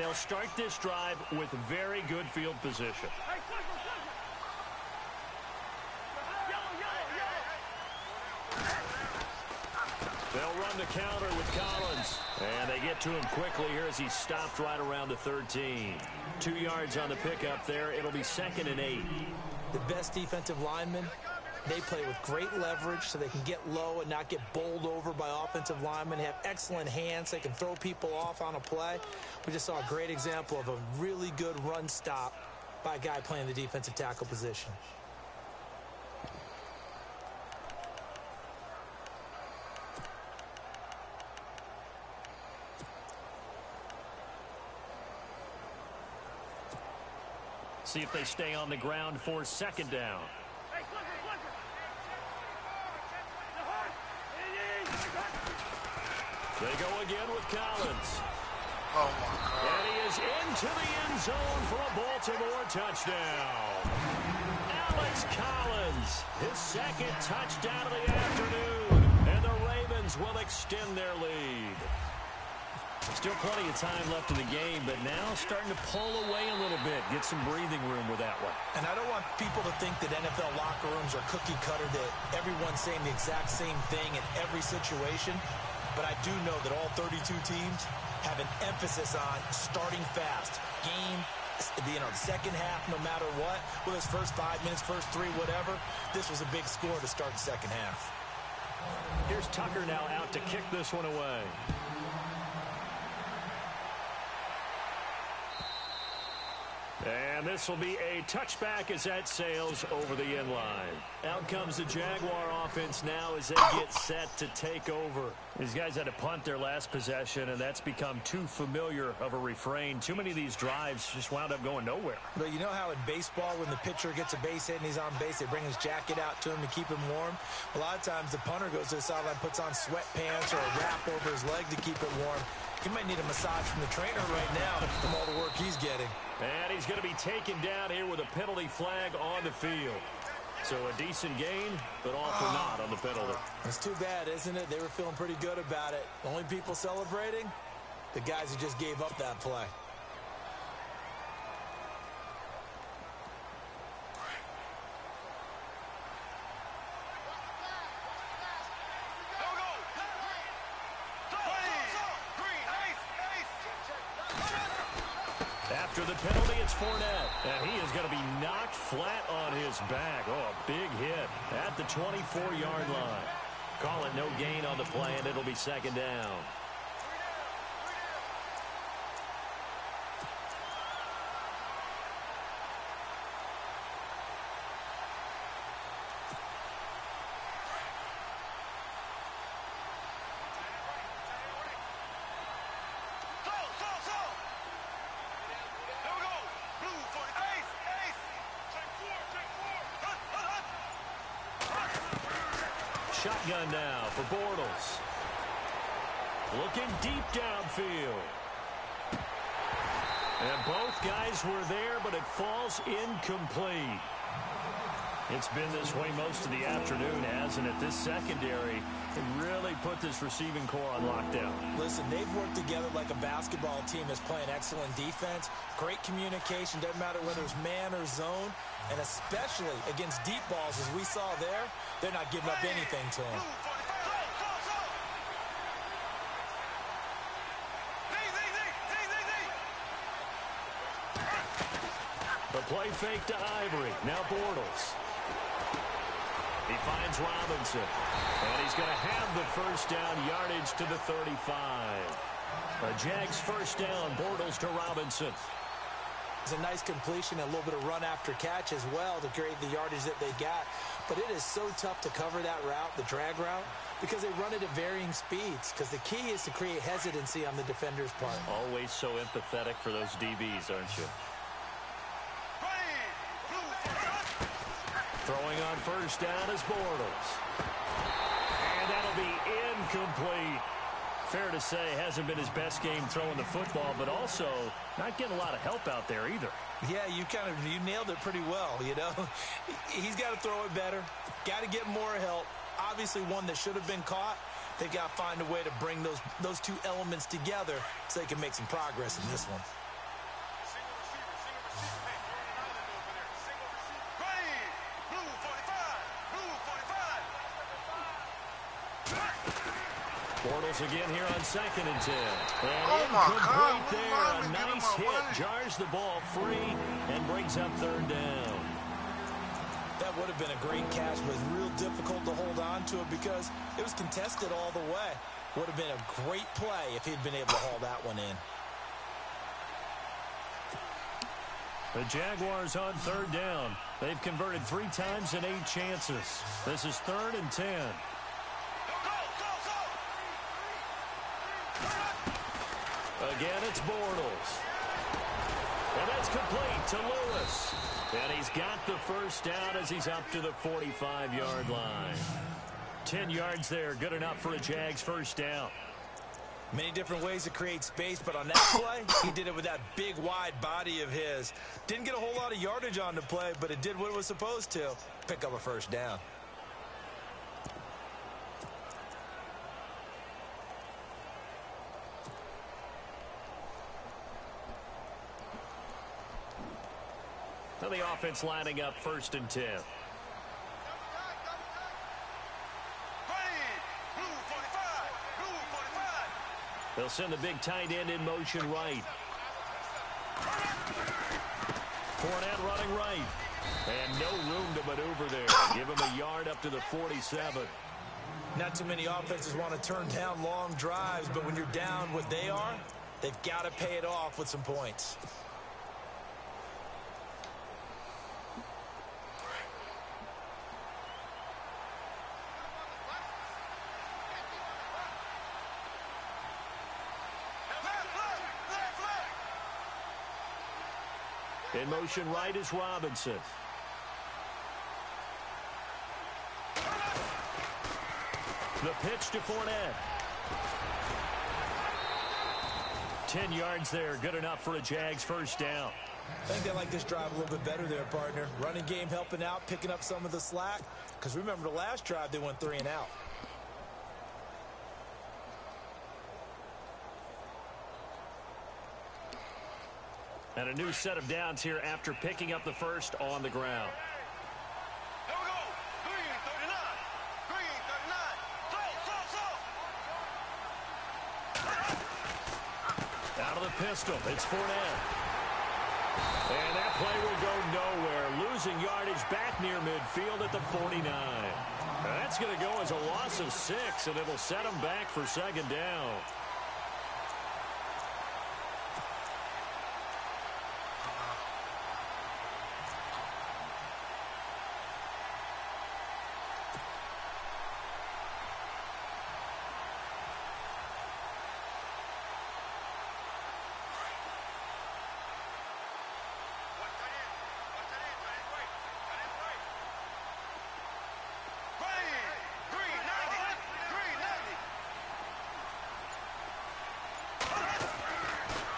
They'll start this drive with very good field position. They'll run the counter with Collins. And they get to him quickly here as he's stopped right around the 13. Two yards on the pickup there. It'll be second and eight. The best defensive linemen, they play with great leverage so they can get low and not get bowled over by offensive linemen. Have excellent hands. They can throw people off on a play. We just saw a great example of a really good run stop by a guy playing the defensive tackle position. See if they stay on the ground for second down. They go again with Collins. Oh, my God. And he is into the end zone for a Baltimore touchdown. Alex Collins, his second touchdown of the afternoon. And the Ravens will extend their lead. Still plenty of time left in the game, but now starting to pull away a little bit. Get some breathing room with that one. And I don't want people to think that NFL locker rooms are cookie cutter, that everyone's saying the exact same thing in every situation. But I do know that all 32 teams have an emphasis on starting fast. Game, you know, second half, no matter what. Whether it's first five minutes, first three, whatever. This was a big score to start the second half. Here's Tucker now out to kick this one away. And this will be a touchback as that sails over the end line. Out comes the Jaguar offense now as they get set to take over. These guys had to punt their last possession, and that's become too familiar of a refrain. Too many of these drives just wound up going nowhere. But you know how in baseball, when the pitcher gets a base hit and he's on base, they bring his jacket out to him to keep him warm? A lot of times the punter goes to the sideline, puts on sweatpants or a wrap over his leg to keep it warm. He might need a massage from the trainer right now from all the work he's getting. And he's going to be taken down here with a penalty flag on the field. So a decent gain, but all for naught on the penalty. It's too bad, isn't it? They were feeling pretty good about it. The only people celebrating? The guys who just gave up that play. After After the penalty, it's Fournette. And he is going to be knocked flat on his back. Oh, a big hit at the 24-yard line. Call it no gain on the play, and it'll be second down. Shotgun now for Bortles. Looking deep downfield. And both guys were there, but it falls incomplete. It's been this way most of the afternoon, hasn't it? This secondary really put this receiving corps on lockdown. Listen, they've worked together like a basketball team that's playing excellent defense. Great communication, doesn't matter whether it's man or zone. And especially against deep balls, as we saw there, they're not giving up anything to them. The play fake to Ivory. Now Bortles. He finds Robinson. And he's going to have the first down yardage to the 35. A Jags first down. Bortles to Robinson. It's a nice completion, a little bit of run after catch as well to create the yardage that they got. But it is so tough to cover that route, the drag route, because they run it at varying speeds. Because the key is to create hesitancy on the defender's part. Always so empathetic for those DBs, aren't you? Throwing on first down is Bortles. And that'll be incomplete. Fair to say, hasn't been his best game throwing the football, but also not getting a lot of help out there either. Yeah, you kind of you nailed it pretty well, you know. He's got to throw it better. Got to get more help. Obviously one that should have been caught. They've got to find a way to bring those, those two elements together so they can make some progress in this one. Bortles again here on second and ten. And oh incomplete there. A nice hit. Money. Jars the ball free and brings up third down. That would have been a great catch, but real difficult to hold on to it because it was contested all the way. Would have been a great play if he'd been able to haul that one in. The Jaguars on third down. They've converted three times in eight chances. This is third and ten. Again, it's Bortles. And that's complete to Lewis. And he's got the first down as he's up to the 45-yard line. 10 yards there, good enough for a Jags first down. Many different ways to create space, but on that play, he did it with that big, wide body of his. Didn't get a whole lot of yardage on the play, but it did what it was supposed to, pick up a first down. The offense lining up first and 10. They'll send the big tight end in motion right. Fournette running right. And no room to maneuver there. Give him a yard up to the 47. Not too many offenses want to turn down long drives, but when you're down what they are, they've got to pay it off with some points. In motion right is Robinson. The pitch to Fournette. 10 yards there. Good enough for a Jags first down. I think they like this drive a little bit better there, partner. Running game helping out, picking up some of the slack. Because remember the last drive, they went three and out. And a new set of downs here after picking up the first on the ground. Out of the pistol, it's Fournette. And that play will go nowhere, losing yardage back near midfield at the 49. That's going to go as a loss of six, and it'll set them back for second down.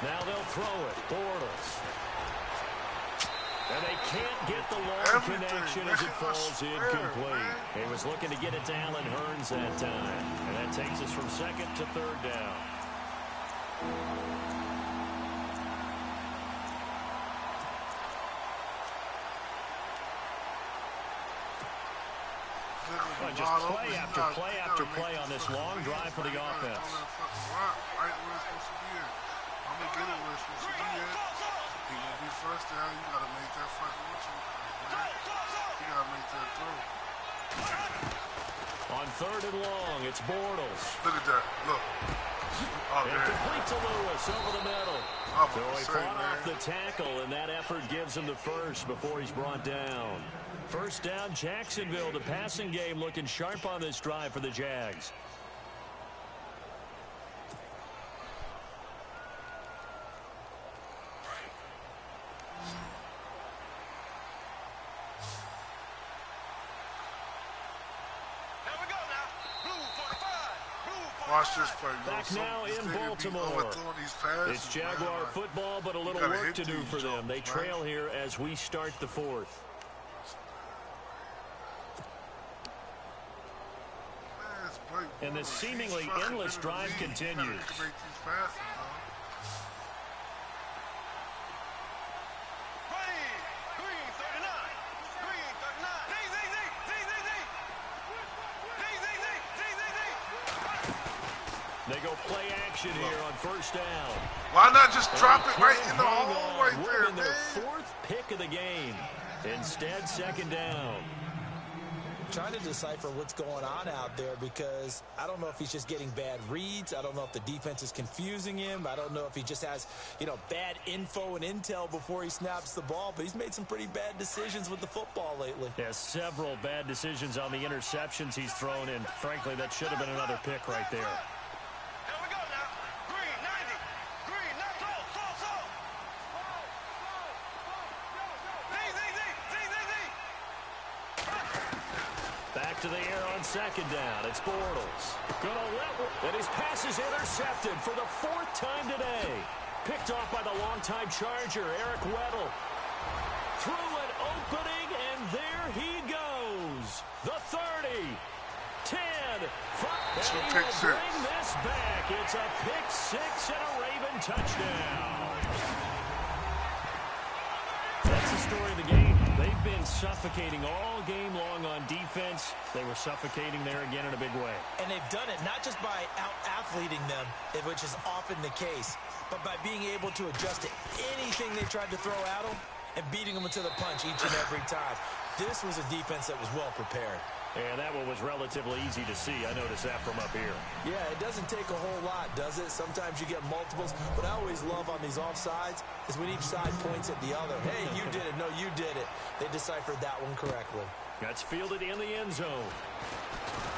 Now they'll throw it. Bortles. And they can't get the long Everything, connection as it falls incomplete. He was looking to get it to Allen Hurns that time. And that takes us from second to third down. Well, just play after play after play on this long drive for the offense. Right where it's supposed to be at. I'm gonna get it where it's supposed to be at. He gonna be first down. You gotta make that fucking what you man. You gotta make that throw. On third and long, it's Bortles. Look at that. Look. Oh And man. complete to Lewis over the middle. I'm So gonna he say, fought off the tackle, and that effort gives him the first before he's brought down. First down, Jacksonville. The passing game looking sharp on this drive for the Jags. Here we go now. Blue 45. Blue 45. Watch this play. yo. Back now in Baltimore. overthrowing these passes, It's Jaguar football, but a little work to do for them. They trail here as we start the fourth. man, it's Blake And the seemingly endless been in the drive league. You gotta continues. First down. Why not just drop it right in the hole right there, have been their fourth pick of the game. Instead, second down. trying to decipher what's going on out there because I don't know if he's just getting bad reads. I don't know if the defense is confusing him. I don't know if he just has, you know, bad info and intel before he snaps the ball. But he's made some pretty bad decisions with the football lately. Has several bad decisions on the interceptions he's thrown, and frankly, that should have been another pick right there. Here we go now. Green 90. Green, not so, so, so. Z, Z, Z. Z, Z, Z. Back to the air on second down. It's Bortles. Gonna let and his pass is intercepted for the fourth time today. Picked off by the longtime Charger, Eric Weddle. Through an opening, and there he goes. The 30, 10, 5, It's a and he pick will six. bring this back. It's a pick six and a Raven touchdown. That's the story of the game. Been suffocating all game long on defense. They were suffocating there again in a big way. And they've done it not just by out-athleting them, which is often the case, but by being able to adjust to anything they tried to throw at them and beating them to the punch each and every time. This was a defense that was well prepared. And that one was relatively easy to see. I noticed that from up here. Yeah, it doesn't take a whole lot, does it? Sometimes you get multiples, but I always love on these offsides is when each side points at the other. Hey, you did it. No, you did it. They deciphered that one correctly. That's fielded in the end zone.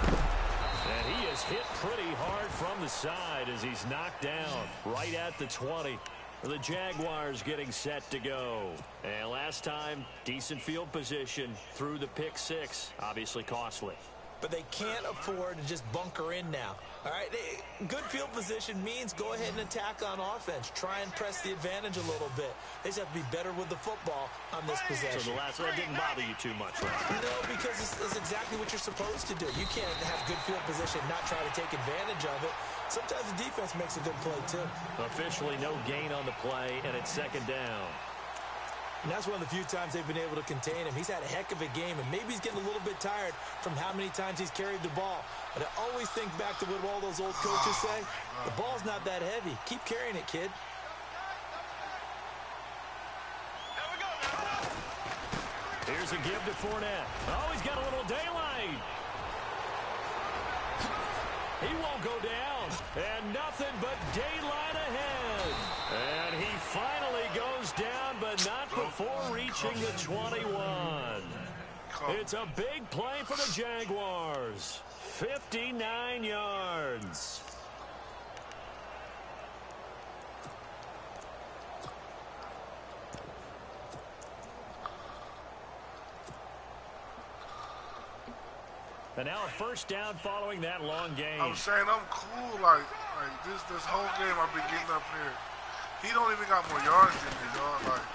And he is hit pretty hard from the side as he's knocked down right at the 20. The Jaguars getting set to go. And last time, decent field position through the pick six. Obviously costly. But they can't afford to just bunker in now. All right, They- good field position means go ahead and attack on offense. Try and press the advantage a little bit. They just have to be better with the football on this possession. So the last one didn't bother you too much last time. No, because it's, it's exactly what you're supposed to do. You can't have good field position, not try to take advantage of it. Sometimes the defense makes a good play, too. Officially no gain on the play, and it's second down. And that's one of the few times they've been able to contain him. He's had a heck of a game, and maybe he's getting a little bit tired from how many times he's carried the ball. But I always think back to what all those old coaches say. The ball's not that heavy. Keep carrying it, kid. Here's a give to Fournette. Oh, he's got a little daylight. He won't go down. And nothing but daylight ahead. And he finally goes down, but not before reaching the 21. It's a big play for the Jaguars. 59 yards. And now first down following that long game. I'm saying I'm cool. Like, like this this whole game I've been getting up here. He don't even got more yards than me, dog. Like.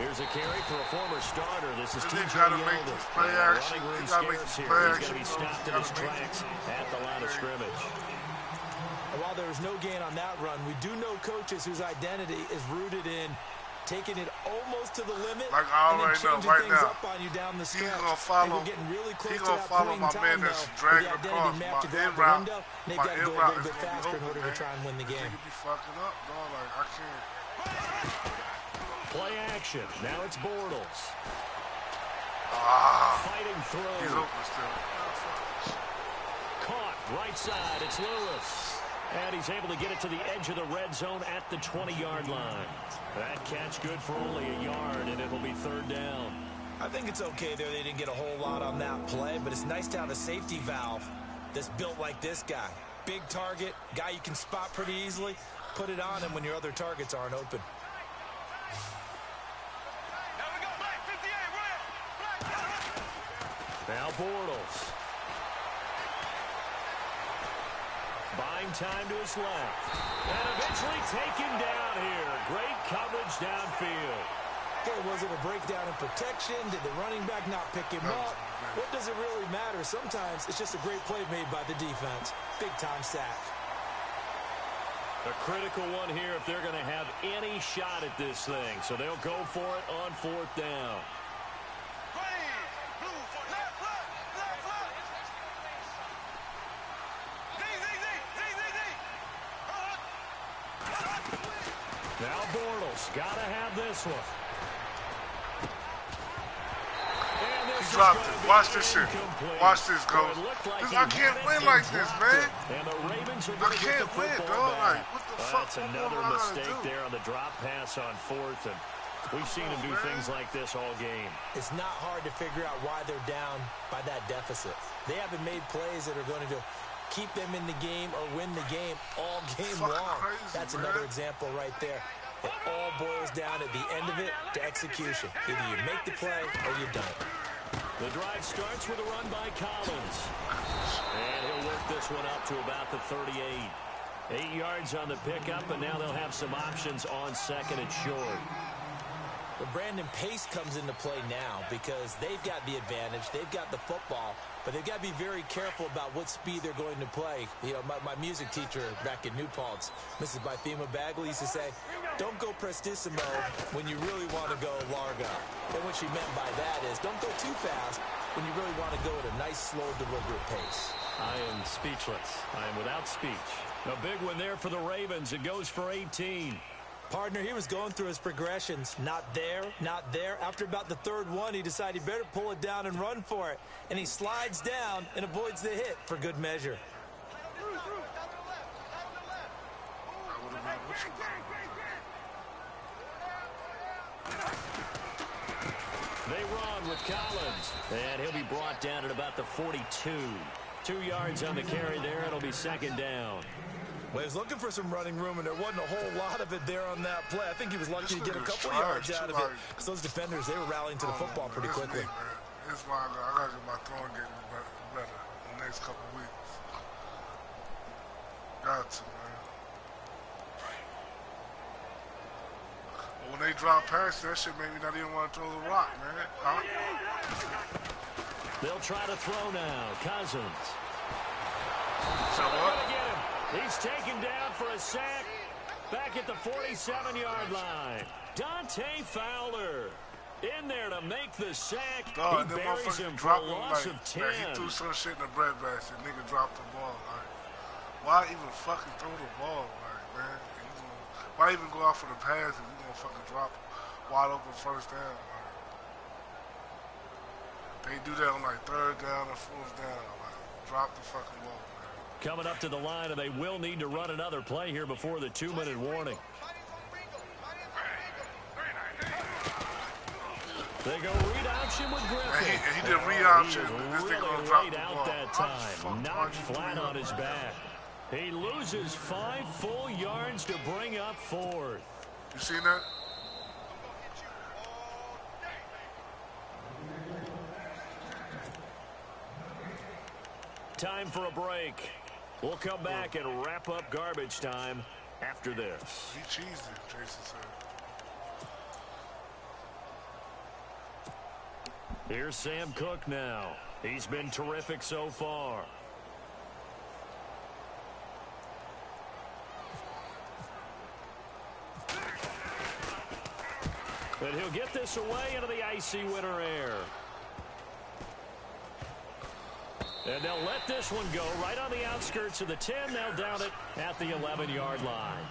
Here's a carry for a former starter. This is They T.J. gotta Yeldon. make play action. running room They gotta make scarce this here. play He's action, going to be bro. stopped in his tracks at the line of scrimmage. And while there was no gain on that run, we do know coaches whose identity is rooted in taking it almost to the limit Like I and then already know changing right things now. up on you down the He stretch. gonna follow- we're really close he to gonna follow my in man that's though, dragging the identity across. My to in route- window. They've my got to in go a route little is bit gonna be faster in open, order to try and win the game. nigga be fucking up, dog. Like I can't. Play action. Now it's Bortles. Ah, Fighting he's open still. Caught. Right side. It's Lewis. And he's able to get it to the edge of the red zone at the 20-yard line. That catch good for only a yard, and it'll be third down. I think it's okay there. They didn't get a whole lot on that play, but it's nice to have a safety valve that's built like this guy. Big target, guy you can spot pretty easily. Put it on him when your other targets aren't open. Now we go, Black 58, run it. Black. Now Bortles. Buying time to his left. And eventually taken down here. Great coverage downfield. Okay, was it a breakdown in protection? Did the running back not pick him up? What does it really matter? Sometimes it's just a great play made by the defense. Big time sack. A critical one here if they're going to have any shot at this thing. So they'll go for it on fourth down. Green, blue for left, left, left, left. Z, Z, Z, Z, Z, Z. Uh-huh. Now Bortles. Got to have this one. He dropped it. Watch this shit. Watch this, So Coach. like This- he I can't win like this, man. it. And the Ravens are I going to get the can't win, football dog. Like, what the Well, fuck? That's another do I gotta mistake there on the drop pass on fourth. And we've seen him do man. things like this all game. It's not hard to figure out why they're down by that deficit. They haven't made plays that are going to keep them in the game or win the game all game Fucking long. crazy, That's man. another example right there. It all boils down at the end of it to execution. Either you make the play or you don't. The drive starts with a run by Collins. And he'll work this one up to about the 38. Eight yards on the pickup, and now they'll have some options on second and short. But Brandon Pace comes into play now because they've got the advantage. They've got the football, but they've got to be very careful about what speed they're going to play. You know, my, my music teacher back in New Paltz, Mrs. Bythema Bagley, used to say, don't go prestissimo when you really want to go largo. And what she meant by that is don't go too fast when you really want to go at a nice, slow, deliberate pace. I am speechless. I am without speech. A big one there for the Ravens. It goes for 18. Partner, he was going through his progressions. Not there, not there. After about the third one, he decided he better pull it down and run for it. And he slides down and avoids the hit for good measure. They run with Collins. And he'll be brought down at about the 42. Two yards on the carry there. It'll be second down. Well, he was looking for some running room, and there wasn't a whole lot of it there on that play. I think he was lucky This to get a couple trash, yards out of it. Because those defenders, they were rallying to the oh, football pretty quickly. me, man. This why I got to get my throwing game better, better in the next couple weeks. Got to, man. But when they drop past, that shit made me not even want to throw the rock, man. Huh? They'll try to throw now. Cousins. So They're what? Gonna get him. He's taken down for a sack back at the 47-yard line. Dante Fowler in there to make the sack. Dog, he buries him for a loss like, of 10. like he threw some shit in the bread basket. Nigga dropped the ball. Like, why even fucking throw the ball? Like, man, gonna, why even go out for the pass if you gonna fucking drop wide open first down? Like, They do that on like third down and fourth down. Like, drop the fucking ball, man. Coming up to the line, and they will need to run another play here before the two-minute warning. They go read option with Griffin. He, he did read option. He This really nigga gonna drop laid out that time. flat on his back. He loses five full yards to bring up fourth. You seen that? Time for a break. We'll come back and wrap up garbage time after this. He cheesed it, Jason said. Here's Sam Koch now. He's been terrific so far. But he'll get this away into the icy winter air. And they'll let this one go right on the outskirts of the 10. They'll down it at the 11-yard line.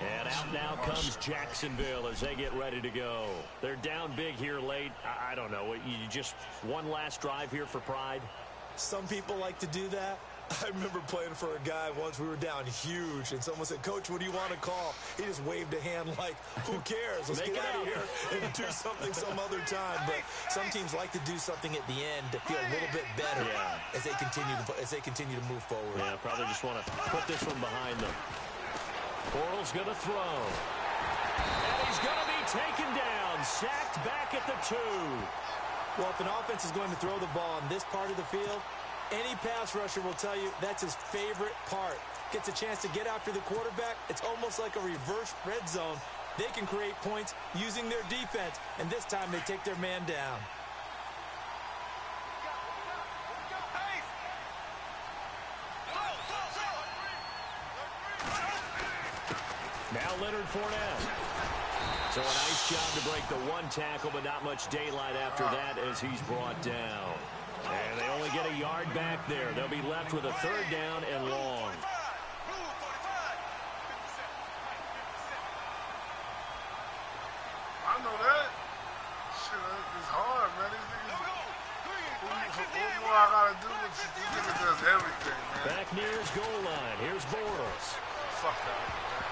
And out now comes Jacksonville as they get ready to go. They're down big here late. I, I don't know. You just one last drive here for pride. Some people like to do that. I remember playing for a guy once we were down huge, and someone said, Coach, what do you want to call? He just waved a hand like, who cares? Let's get out of here and do something some other time. But some teams like to do something at the end to feel a little bit better Yeah. as they continue to as they continue to move forward. Yeah, probably just want to put this one behind them. Bortles going to throw. And he's going to be taken down. Sacked back at the two. Well, if an offense is going to throw the ball in this part of the field, any pass rusher will tell you that's his favorite part. Gets a chance to get after the quarterback. It's almost like a reverse red zone. They can create points using their defense, and this time they take their man down. Now Leonard Fournette. So a nice job to break the one tackle, but not much daylight after oh. that as he's brought down. And they only get a yard back there. They'll be left with a third down and long. I know that. Shit, it's hard, man. These niggas. What, what more I gotta do? With this This does everything, man. Back near his goal line. Here's Bortles. Fuck that, man.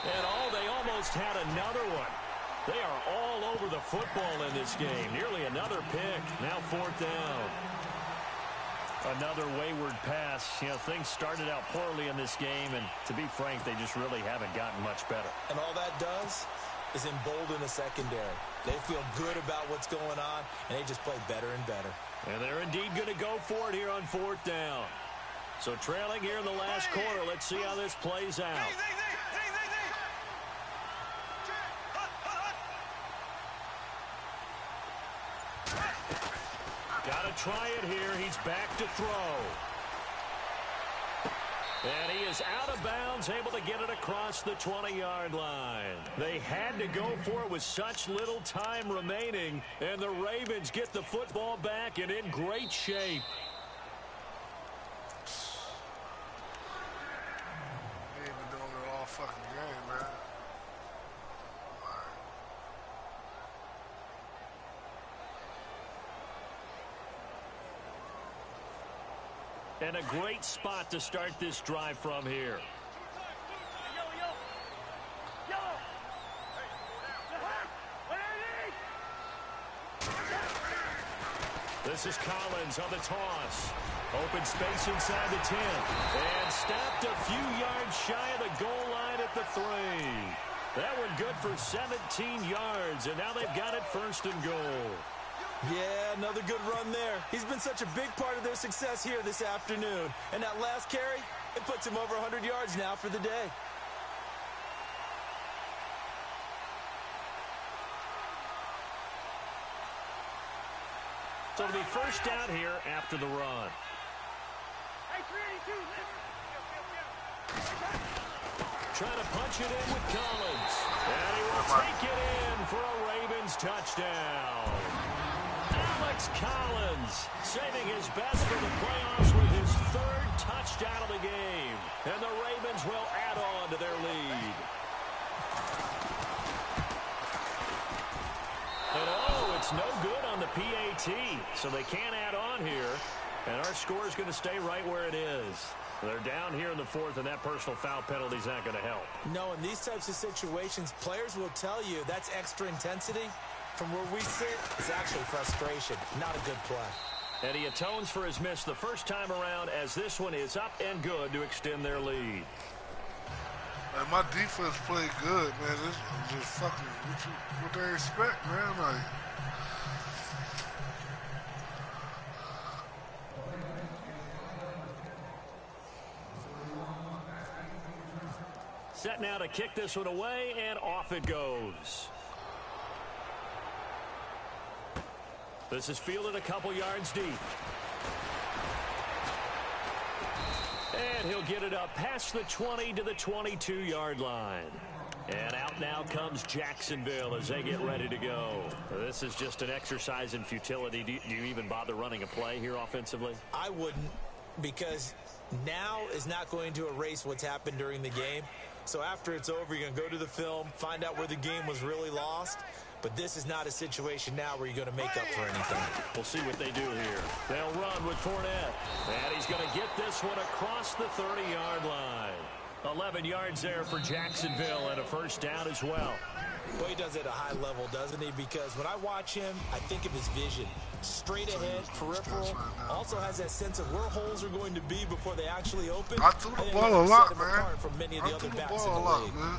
And oh, they almost had another one. They are all over the football in this game. Nearly another pick. Now fourth down. Another wayward pass. You know, things started out poorly in this game, and to be frank, they just really haven't gotten much better. And all that does is embolden a secondary. They feel good about what's going on, and they just play better and better. And they're indeed going to go for it here on fourth down. So trailing here in the last quarter. Let's see how this plays out. Got to try it here. He's back to throw. And he is out of bounds, able to get it across the 20-yard line. They had to go for it with such little time remaining, and the Ravens get the football back and in great shape. He ain't been doing it all fucking game, man. And a great spot to start this drive from here. This is Collins on the toss. Open space inside the 10. And stopped a few yards shy of the goal line at the three. That one good for 17 yards, and now they've got it first and goal. Yeah, another good run there. He's been such a big part of their success here this afternoon. And that last carry, it puts him over 100 yards now for the day. So it'll be first down here after the run. Trying to punch it in with Collins. And he will take it in for a Ravens touchdown. Alex Collins saving his best for the playoffs with his third touchdown of the game. And the Ravens will add on to their lead. And oh, it's no good on the PAT, so they can't add on here. And our score is going to stay right where it is. They're down here in the fourth, and that personal foul penalty is not going to help. No, in these types of situations, players will tell you that's extra intensity. From where we sit, it's actually frustration, not a good play. And he atones for his miss the first time around as this one is up and good to extend their lead. And my defense played good, man. This is just fucking what, you, what they expect, man. Like, Set now to kick this one away, and off it goes. This is fielded a couple yards deep. And he'll get it up past the 20 to the 22-yard line. And out now comes Jacksonville as they get ready to go. This is just an exercise in futility. Do you, do you even bother running a play here offensively? I wouldn't because now is not going to erase what's happened during the game. So after it's over, you're going to go to the film, find out where the game was really lost. But this is not a situation now where you're going to make up for anything. We'll see what they do here. They'll run with Fournette. And he's going to get this one across the 30-yard line. 11 yards there for Jacksonville and a first down as well. Well, he does it at a high level, doesn't he? Because when I watch him, I think of his vision. Straight ahead, peripheral. Also has that sense of where holes are going to be before they actually open. I threw the ball a lot, man. From many of the I other threw the ball a lot, league. man.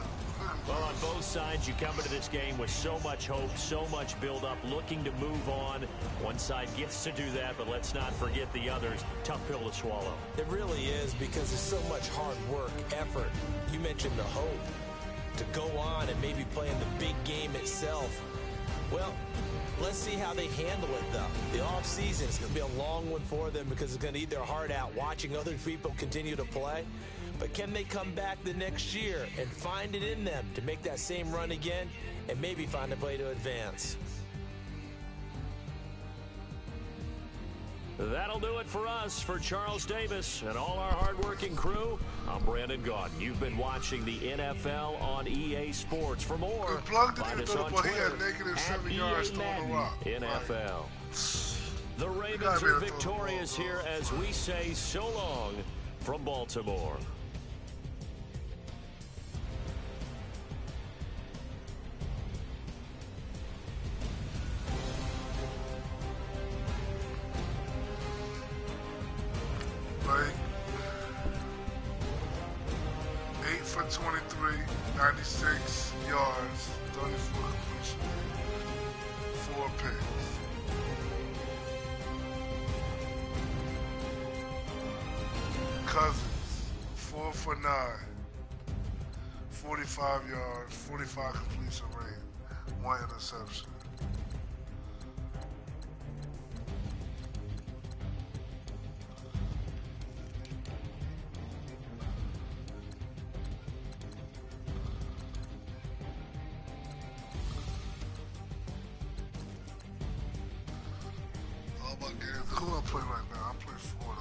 Well, on both sides, you come into this game with so much hope, so much build-up, looking to move on. One side gets to do that, but let's not forget the others. Tough pill to swallow. It really is because there's so much hard work, effort. You mentioned the hope to go on and maybe play in the big game itself. Well, let's see how they handle it, though. The offseason is going to be a long one for them because it's going to eat their heart out watching other people continue to play. But can they come back the next year and find it in them to make that same run again and maybe find a way to advance? That'll do it for us. For Charles Davis and all our hardworking crew, I'm Brandon Gaudin. You've been watching the NFL on EA Sports. For more, Good plug to find us on but he had Twitter negative at EA yards throwing the rock. NFL. The Ravens are able to throw the victorious here as we say so long from Baltimore. Like, 8 for 23, 96 yards, 34 completion, 4 picks. Cousins, 4 for 9, 45 yards, 45 completion rate, 1 interception. Who I play right now? I play Ford,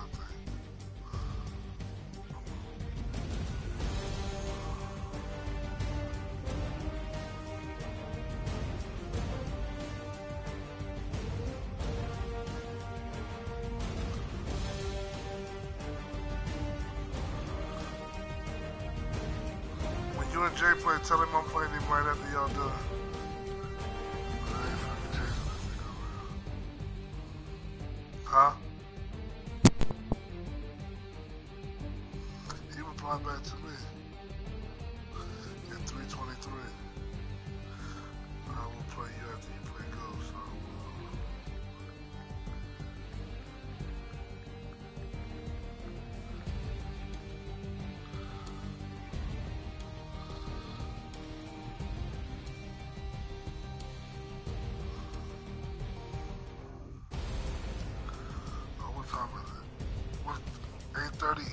8.30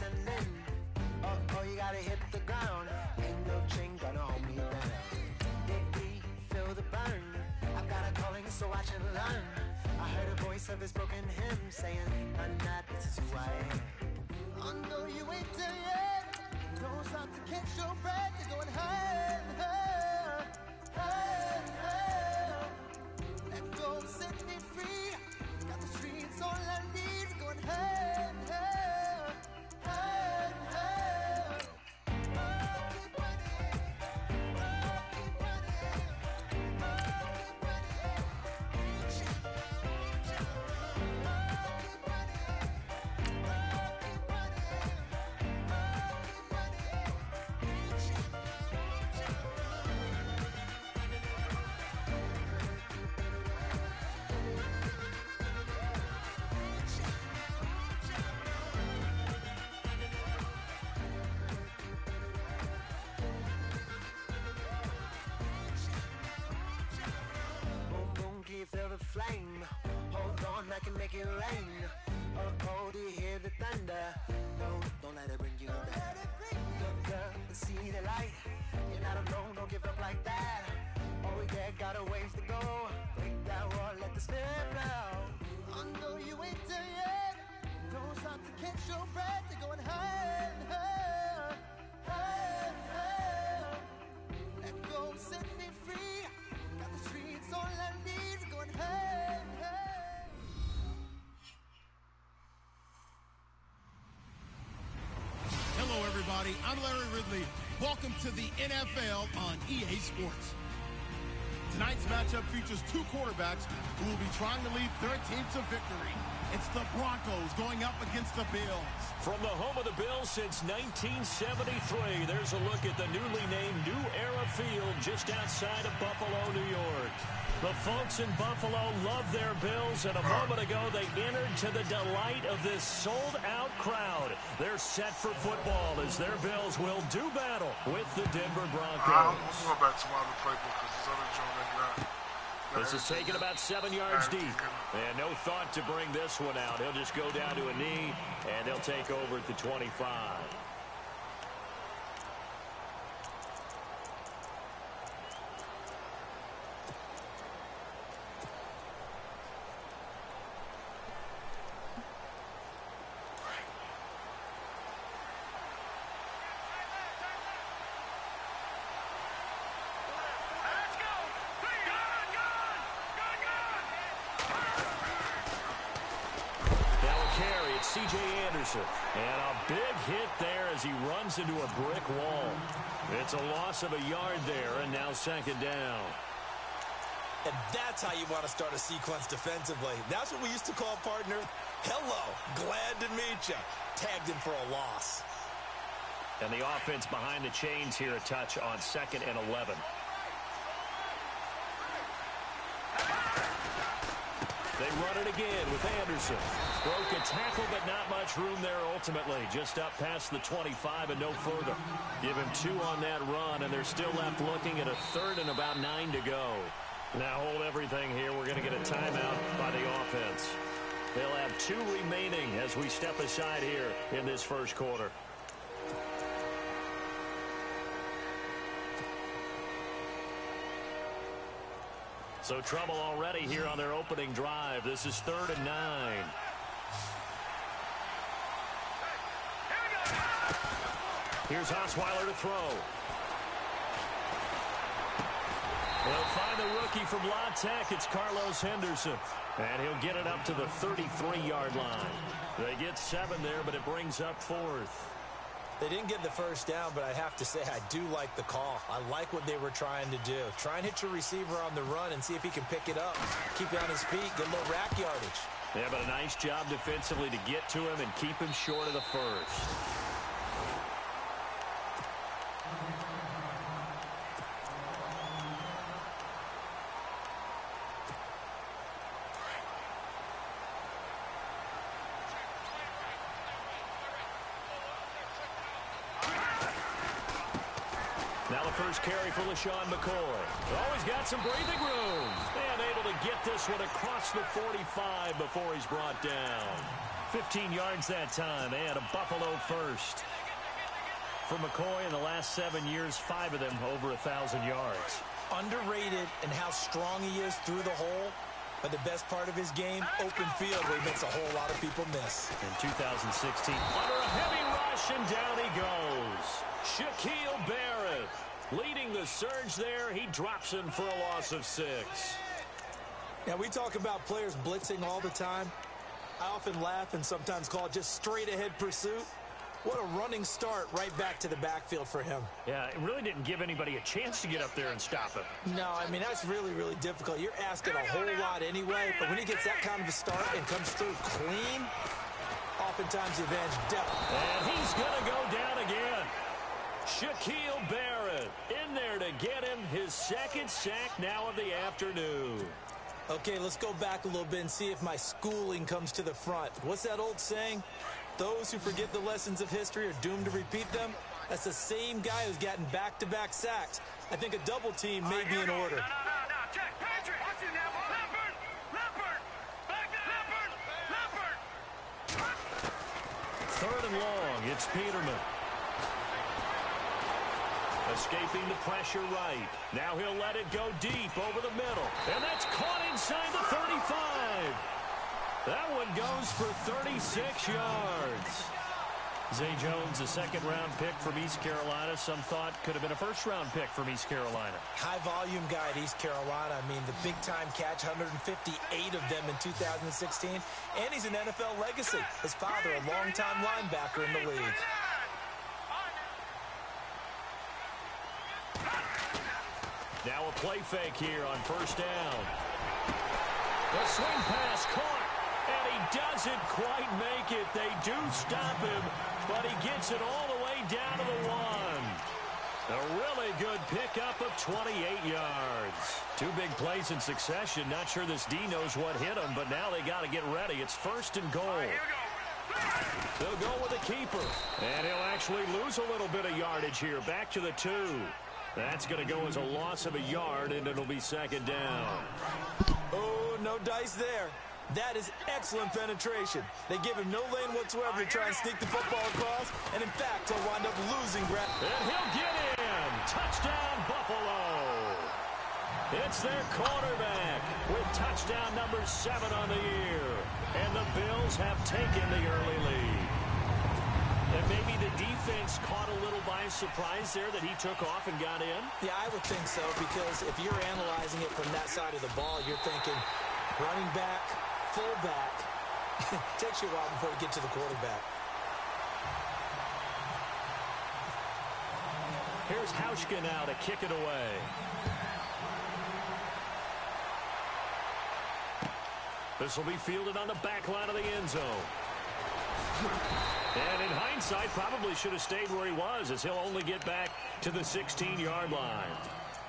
descending. Oh, uh, oh, you gotta hit the ground. Ain't no chain gonna hold me down. Dig deep, feel the burn. I've got a calling, so watch and learn. I heard a voice of his broken hymn saying, I'm not, this is who I am. I know you ain't there yet. Don't stop to catch your breath. You're going higher, higher, higher, feel the flame? Hold on, I can make it rain. Oh, you hear the thunder? No, don't let it bring you down. Look up see the light. You're not alone, don't give up like that. Oh, yeah, got a ways to go. Break that wall, let the spirit flow. I know you ain't there yet. Don't stop to catch your breath. Everybody. I'm Larry Ridley. Welcome to the NFL on EA Sports. Tonight's matchup features two quarterbacks who will be trying to lead their team to victory. It's the Broncos going up against the Bills. From the home of the Bills since 1973, there's a look at the newly named New Era Field just outside of Buffalo, New York. The folks in Buffalo love their Bills, and a moment ago they entered to the delight of this sold-out crowd. They're set for football as their Bills will do battle with the Denver I'm Broncos. going back to my other playbook because this other joint ain't got. This is taken about seven yards deep. And no thought to bring this one out. He'll just go down to a knee, and they'll take over at the 25. Let's go! Good, good, good, good. Now a carry, it's C.J. Anderson. And a big hit there as he runs into a brick wall. It's a loss of a yard there, and now second down. And that's how you want to start a sequence defensively. That's what we used to call partner. Hello, glad to meet you. Tagged him for a loss. And the offense behind the chains here a touch on second and 11. They run it again with Anderson. Broke a tackle, but not much room there ultimately. Just up past the 25 and no further. Give him two on that run, and they're still left looking at a third and about nine to go. Now hold everything here. We're going to get a timeout by the offense. They'll have two remaining as we step aside here in this first quarter. So trouble already here on their opening drive. This is third and nine. Here's Osweiler to throw. They'll find the rookie from La Tech. It's Carlos Henderson. And he'll get it up to the 33-yard line. They get seven there, but it brings up fourth. They didn't get the first down, but I have to say I do like the call. I like what they were trying to do. Try and hit your receiver on the run and see if he can pick it up. Keep it on his feet, a little rack yardage. Yeah, but a nice job defensively to get to him and keep him short of the first. Now the first carry for LeSean McCoy. Always got some breathing room. And get this one across the 45 before he's brought down. 15 yards that time, and a Buffalo first. For McCoy in the last seven years, five of them over a 1,000 yards. Underrated in how strong he is through the hole. But the best part of his game, open field, where he makes a whole lot of people miss. In 2016, under a heavy rush, and down he goes. Shaquil Barrett leading the surge there. He drops him for a loss of six. Now, we talk about players blitzing all the time. I often laugh and sometimes call it just straight-ahead pursuit. What a running start right back to the backfield for him. Yeah, it really didn't give anybody a chance to get up there and stop him. No, I mean, that's really, really difficult. You're asking a whole lot anyway, but when he gets that kind of a start and comes through clean, oftentimes the advantage definitely. And he's going to go down again. Shaquil Barrett in there to get him his second sack now of the afternoon. Okay, let's go back a little bit and see if my schooling comes to the front. What's that old saying? Those who forget the lessons of history are doomed to repeat them. That's the same guy who's gotten back-to-back -back sacks. I think a double team may be in order. No, no, no, no. Jack, Patrick. Watch it now. Leopard. Leopard. Back to Leopard. Leopard. Third and long. It's Peterman. Escaping the pressure right. Now he'll let it go deep over the middle. And that's caught inside the 35. That one goes for 36 yards. Zay Jones, a second-round pick from East Carolina. Some thought could have been a first-round pick from East Carolina. High-volume guy at East Carolina. I mean, the big-time catch, 158 of them in 2016. And he's an NFL legacy. His father, a longtime linebacker in the league. Now a play fake here on first down. The swing pass caught, and he doesn't quite make it. They do stop him, but he gets it all the way down to the one. A really good pickup of 28 yards. Two big plays in succession. Not sure this D knows what hit him, but now they got to get ready. It's first and goal. They'll go with the keeper. And he'll actually lose a little bit of yardage here. Back to the two. That's going to go as a loss of a yard, and it'll be second down. Oh, no dice there. That is excellent penetration. They give him no lane whatsoever to try and sneak the football across, and in fact, he'll wind up losing ground. And he'll get in. Touchdown, Buffalo. It's their quarterback with touchdown number seven on the year. And the Bills have taken the early lead. And maybe the defense caught a little by surprise there that he took off and got in? Yeah, I would think so because if you're analyzing it from that side of the ball, you're thinking running back, fullback. takes you a while before you get to the quarterback. Here's Hauschka now to kick it away. This will be fielded on the back line of the end zone. And in hindsight, probably should have stayed where he was as he'll only get back to the 16-yard line.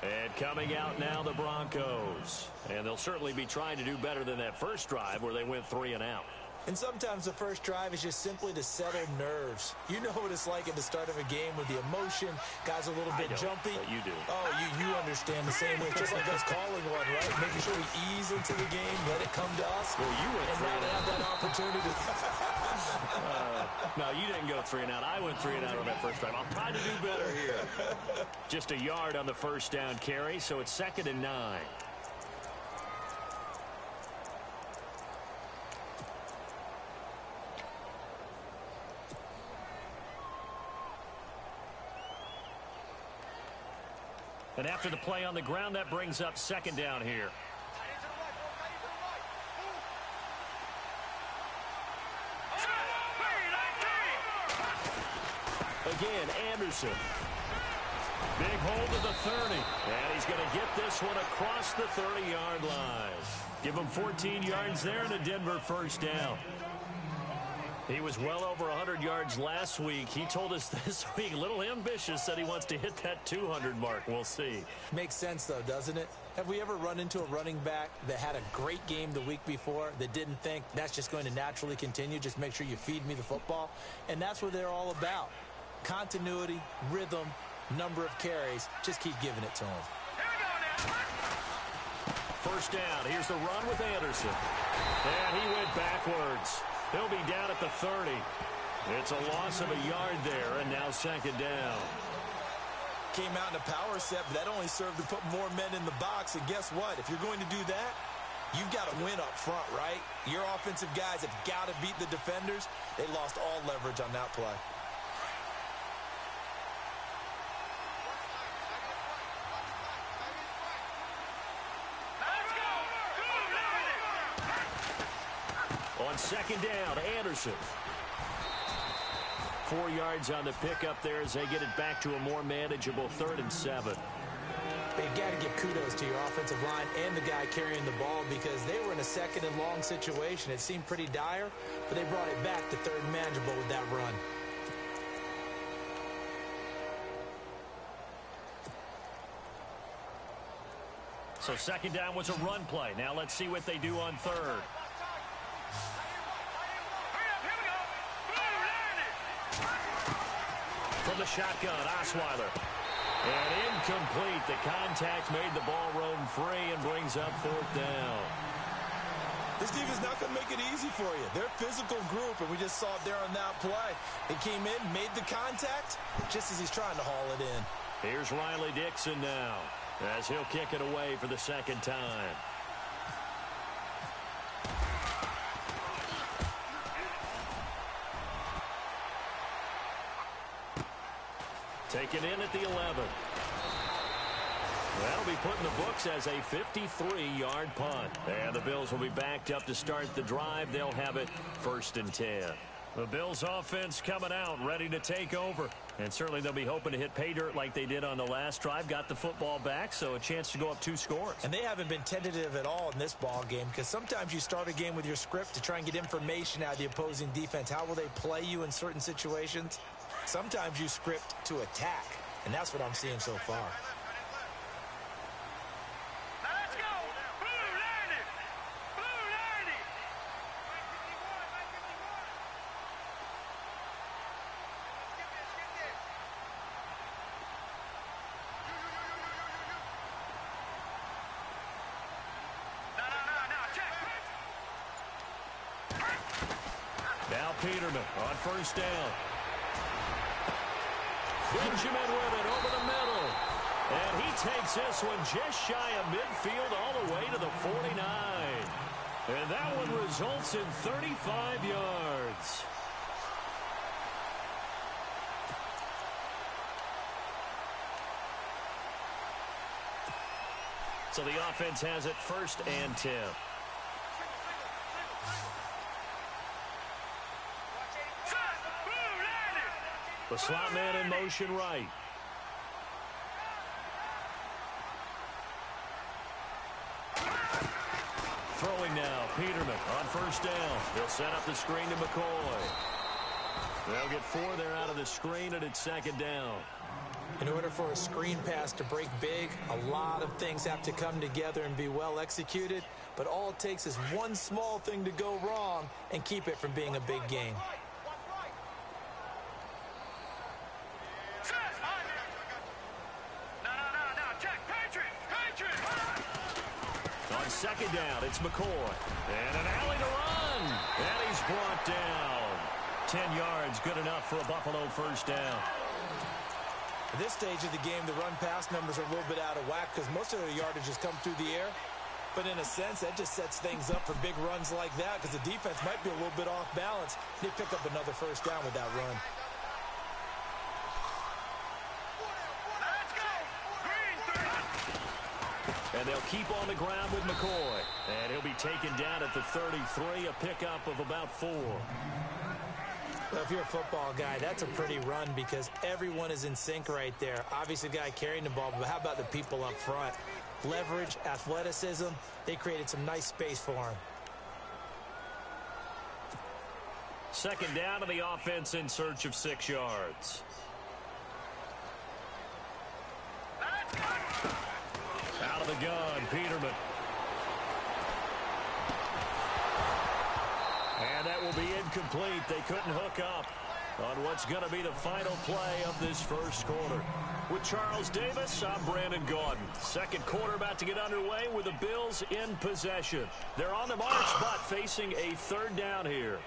And coming out now, the Broncos. And they'll certainly be trying to do better than that first drive where they went three and out. And sometimes the first drive is just simply to settle nerves. You know what it's like at the start of a game with the emotion. Guys a little bit jumpy. you do. Oh, you, you understand the same way. Just like us calling one, right? Making sure we ease into the game, let it come to us. Well, you went and three and have that opportunity. uh, no, you didn't go three and out. I went three and out on that first drive. I'm trying to do better here. Just a yard on the first down carry, so it's second and nine. And after the play on the ground, that brings up second down here. Again, Anderson. Big hold of the 30. And he's going to get this one across the 30-yard line. Give him 14 yards there and a Denver first down. He was well over 100 yards last week. He told us this week, a little ambitious, said he wants to hit that 200 mark. We'll see. Makes sense, though, doesn't it? Have we ever run into a running back that had a great game the week before that didn't think that's just going to naturally continue? Just make sure you feed me the football. And that's what they're all about. Continuity, rhythm, number of carries. Just keep giving it to him. First down. Here's the run with Anderson. And he went backwards. He'll be down at the 30. It's a loss of a yard there, and now second down. Came out in a power set, but that only served to put more men in the box. And guess what? If you're going to do that, you've got to win up front, right? Your offensive guys have got to beat the defenders. They lost all leverage on that play. On second down, Anderson. Four yards on the pickup there as they get it back to a more manageable third and seven. You got to give kudos to your offensive line and the guy carrying the ball because they were in a second and long situation. It seemed pretty dire, but they brought it back to third and manageable with that run. So second down was a run play. Now let's see what they do on third. From the shotgun, Osweiler. And incomplete. The contact made the ball roam free and brings up fourth down. This defense is not going to make it easy for you. They're a physical group, and we just saw it there on that play. They came in, made the contact, just as he's trying to haul it in. Here's Riley Dixon now as he'll kick it away for the second time. Taken in at the 11. That'll be put in the books as a 53-yard punt. And the Bills will be backed up to start the drive. They'll have it first and 10. The Bills offense coming out, ready to take over. And certainly they'll be hoping to hit pay dirt like they did on the last drive. Got the football back, so a chance to go up two scores. And they haven't been tentative at all in this ball game because sometimes you start a game with your script to try and get information out of the opposing defense. How will they play you in certain situations? Sometimes you script to attack, and that's what I'm seeing so far. Now Peterman on first down. Benjamin with it over the middle. And he takes this one just shy of midfield all the way to the 49. And that one results in 35 yards. So the offense has it first and 10. The slot man in motion right. Throwing now, Peterman on first down. They'll set up the screen to McCoy. They'll get four there out of the screen, and it's second down. In order for a screen pass to break big, a lot of things have to come together and be well executed, but all it takes is one small thing to go wrong and keep it from being a big game. It's McCoy. And an alley to run. And he's brought down. Ten yards, good enough for a Buffalo first down. At this stage of the game, the run-pass numbers are a little bit out of whack because most of their yardage has come through the air. But in a sense, that just sets things up for big runs like that because the defense might be a little bit off balance. They pick up another first down with that run. And they'll keep on the ground with McCoy. And he'll be taken down at the 33, a pickup of about four. Well, if you're a football guy, that's a pretty run because everyone is in sync right there. Obviously, the guy carrying the ball, but how about the people up front? Leverage, athleticism, they created some nice space for him. Second down to the offense in search of six yards. Of the gun, Peterman. And that will be incomplete. They couldn't hook up on what's going to be the final play of this first quarter. With Charles Davis, I'm Brandon Gaudin. Second quarter about to get underway with the Bills in possession. They're on the march, but facing a third down here.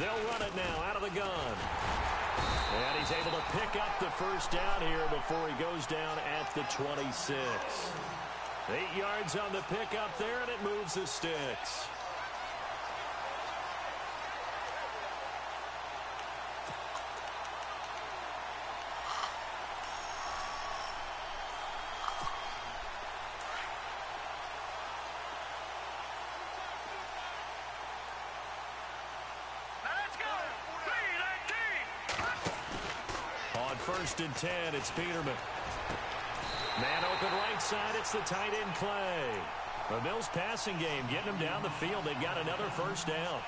They'll run it now out of the gun. And he's able to pick up the first down here before he goes down at the 26. Eight yards on the pickup there, and it moves the sticks. On first and 10, it's Peterman. Man open right side, it's the tight end play. The Bills passing game, getting them down the field. They've got another first down.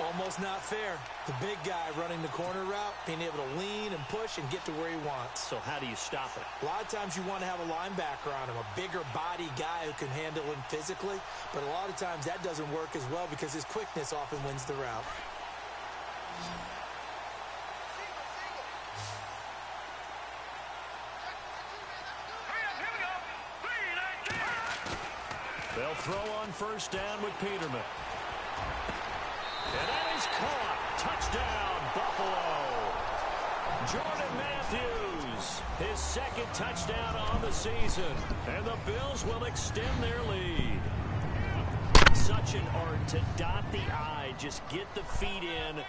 Almost not fair. The big guy running the corner route, being able to lean and push and get to where he wants. So how do you stop it? A lot of times you want to have a linebacker on him, a bigger body guy who can handle him physically. But a lot of times that doesn't work as well because his quickness often wins the route. Throw on first down with Peterman. And that is caught. Touchdown, Buffalo. Jordan Matthews, his second touchdown on the season. And the Bills will extend their lead. Such an art to dot the I, just get the feet in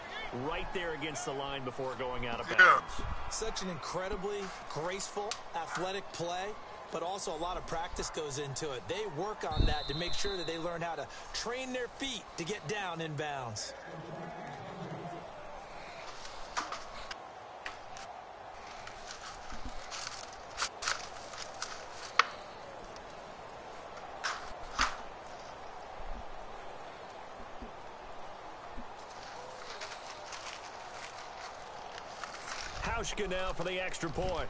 right there against the line before going out of bounds. Such an incredibly graceful, athletic play, but also a lot of practice goes into it. They work on that to make sure that they learn how to train their feet to get down in bounds. Now for the extra point.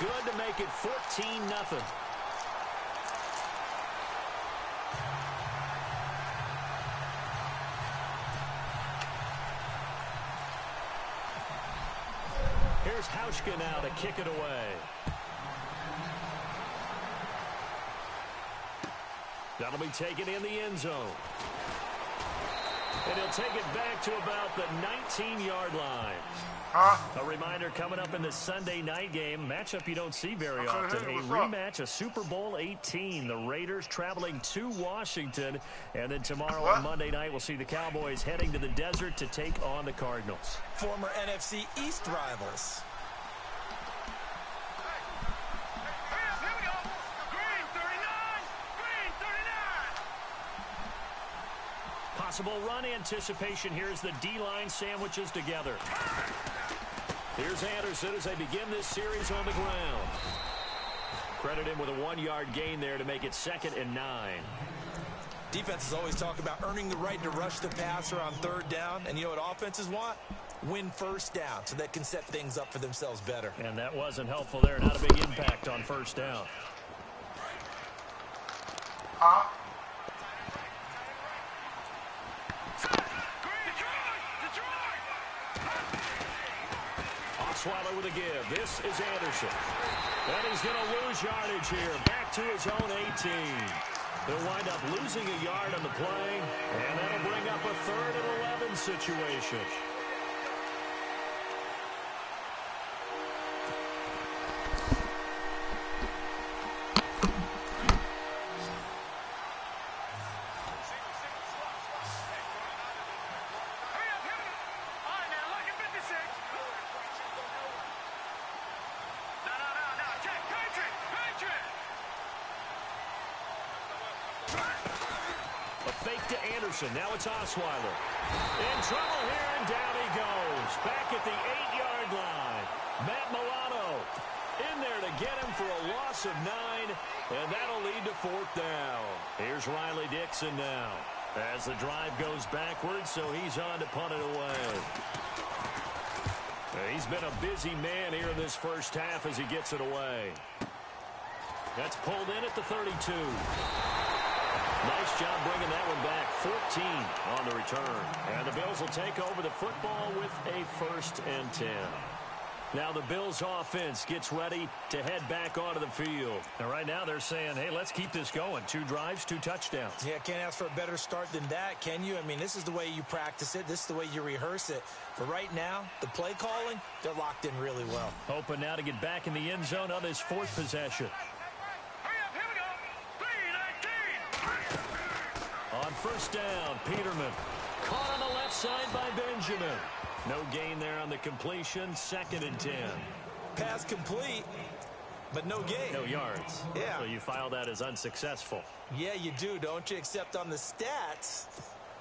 Good to make it 14 nothing. Here's Hauschka now to kick it away. That'll be taken in the end zone. And he'll take it back to about the 19-yard line. Huh? A reminder coming up in the Sunday night game, matchup you don't see very often. A rematch, a Super Bowl 18. The Raiders traveling to Washington. And then tomorrow What? on Monday night, we'll see the Cowboys heading to the desert to take on the Cardinals. Former NFC East rivals. Possible run anticipation here as the D-line sandwiches together. Here's Anderson as they begin this series on the ground. Credit him with a one-yard gain there to make it second and nine. Defenses always talk about earning the right to rush the passer on third down. And you know what offenses want? Win first down so they can set things up for themselves better. And that wasn't helpful there. Not a big impact on first down. Huh? Osweiler with a give. This is Anderson. And he's going to lose yardage here. Back to his own 18. They'll wind up losing a yard on the play. And that'll bring up a third and 11 situation. Fake. Now it's Osweiler. In trouble here, and down he goes. Back at the eight-yard line. Matt Milano in there to get him for a loss of nine, and that'll lead to fourth down. Here's Riley Dixon now. As the drive goes backwards, so he's on to punt it away. He's been a busy man here in this first half as he gets it away. That's pulled in at the 32. Nice job bringing that one back. 14 on the return. And the Bills will take over the football with a first and 10. Now the Bills offense gets ready to head back onto the field. And right now they're saying, hey, let's keep this going. Two drives, two touchdowns. Yeah, can't ask for a better start than that, can you? I mean, this is the way you practice it. This is the way you rehearse it. But right now, the play calling, they're locked in really well. Hoping now to get back in the end zone on this fourth possession. On first down, Peterman. Caught on the left side by Benjamin. No gain there on the completion. Second and ten. Pass complete, but no gain. No yards. Yeah. So you file that as unsuccessful. Yeah, you do, don't you? Except on the stats,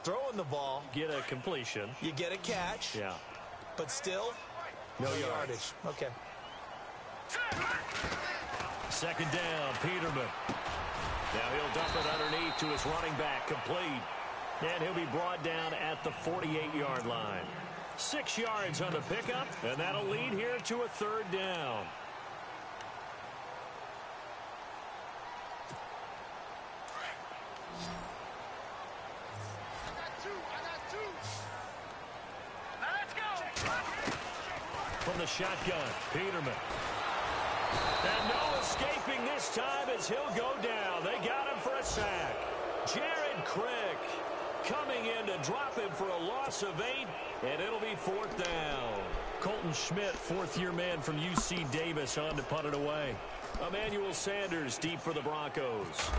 throwing the ball. Get a completion. You get a catch. Yeah. But still, no, no yardage. Okay. Second down, Peterman. Now he'll dump it underneath to his running back, complete. And he'll be brought down at the 48-yard line. Six yards on the pickup, and that'll lead here to a third down. From the shotgun, Peterman. And no escaping this time as he'll go down. They got him for a sack. Jared Crick coming in to drop him for a loss of eight, and it'll be fourth down. Colton Schmidt, fourth-year man from UC Davis, on to punt it away. Emmanuel Sanders deep for the Broncos.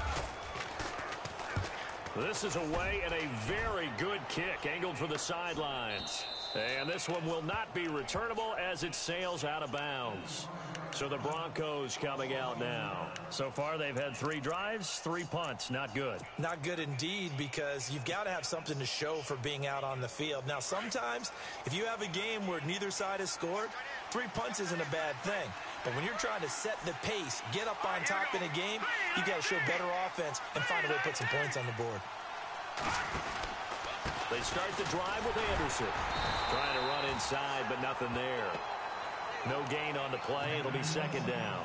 This is away and a very good kick angled for the sidelines. And this one will not be returnable as it sails out of bounds. So the Broncos coming out now. So far, they've had three drives, three punts. Not good. Not good indeed because you've got to have something to show for being out on the field. Now, sometimes if you have a game where neither side has scored, three punts isn't a bad thing. But when you're trying to set the pace, get up on top in a game, you got to show better offense and find a way to put some points on the board. They start the drive with Anderson. Trying to run inside, but nothing there. No gain on the play. It'll be second down.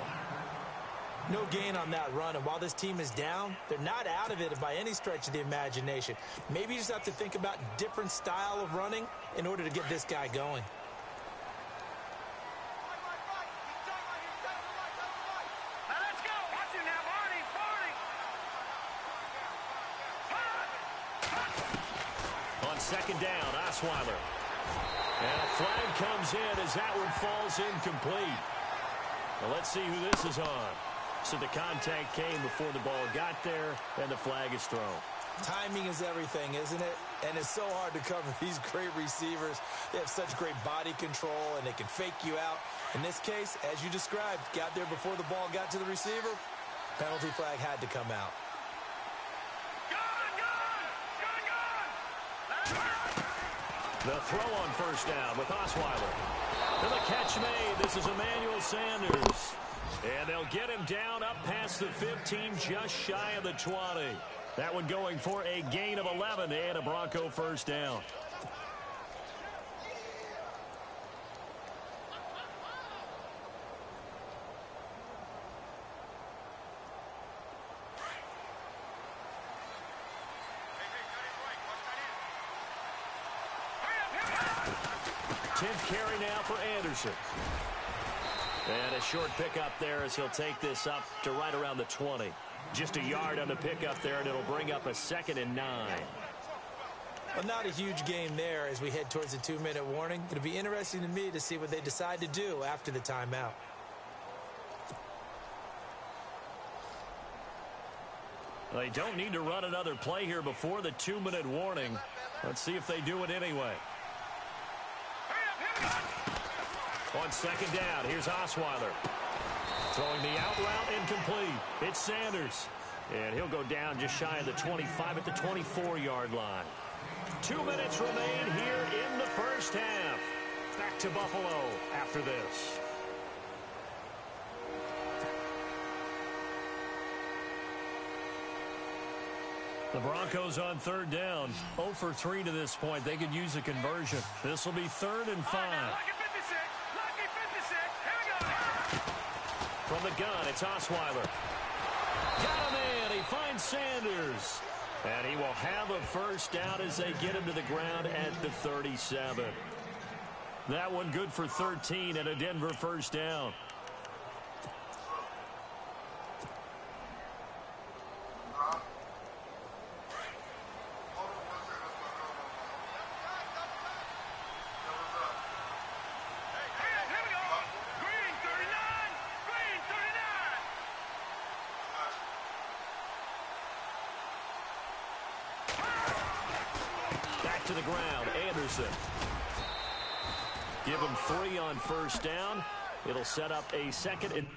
No gain on that run. And while this team is down, they're not out of it by any stretch of the imagination. Maybe you just have to think about different style of running in order to get this guy going. On second down, Osweiler. And a flag comes in as that one falls incomplete. Well, let's see who this is on. So the contact came before the ball got there, and the flag is thrown. Timing is everything, isn't it? And it's so hard to cover these great receivers. They have such great body control, and they can fake you out. In this case, as you described, got there before the ball got to the receiver. Penalty flag had to come out. The throw on first down with Osweiler. And the catch made. This is Emmanuel Sanders. And they'll get him down up past the 15, just shy of the 20. That one going for a gain of 11 and a Bronco first down. Carry now for Anderson. And a short pickup there as he'll take this up to right around the 20. Just a yard on the pickup there, and it'll bring up a second and nine. Well, not a huge game there as we head towards the two-minute warning. It'll be interesting to me to see what they decide to do after the timeout. They don't need to run another play here before the two-minute warning. Let's see if they do it anyway. On second down, here's Osweiler. Throwing the out route incomplete. It's Sanders. And he'll go down just shy of the 25 at the 24-yard line. Two minutes remain here in the first half. Back to Buffalo after this. The Broncos on third down. 0 for 3 to this point. They could use a conversion. This will be third and five. From the gun, it's Osweiler. Got him in. He finds Sanders. And he will have a first down as they get him to the ground at the 37. That one good for 13 and a Denver first down. Here we go. Green 39. Green 39. Back to the ground. Anderson. Give him three on first down. It'll set up a second and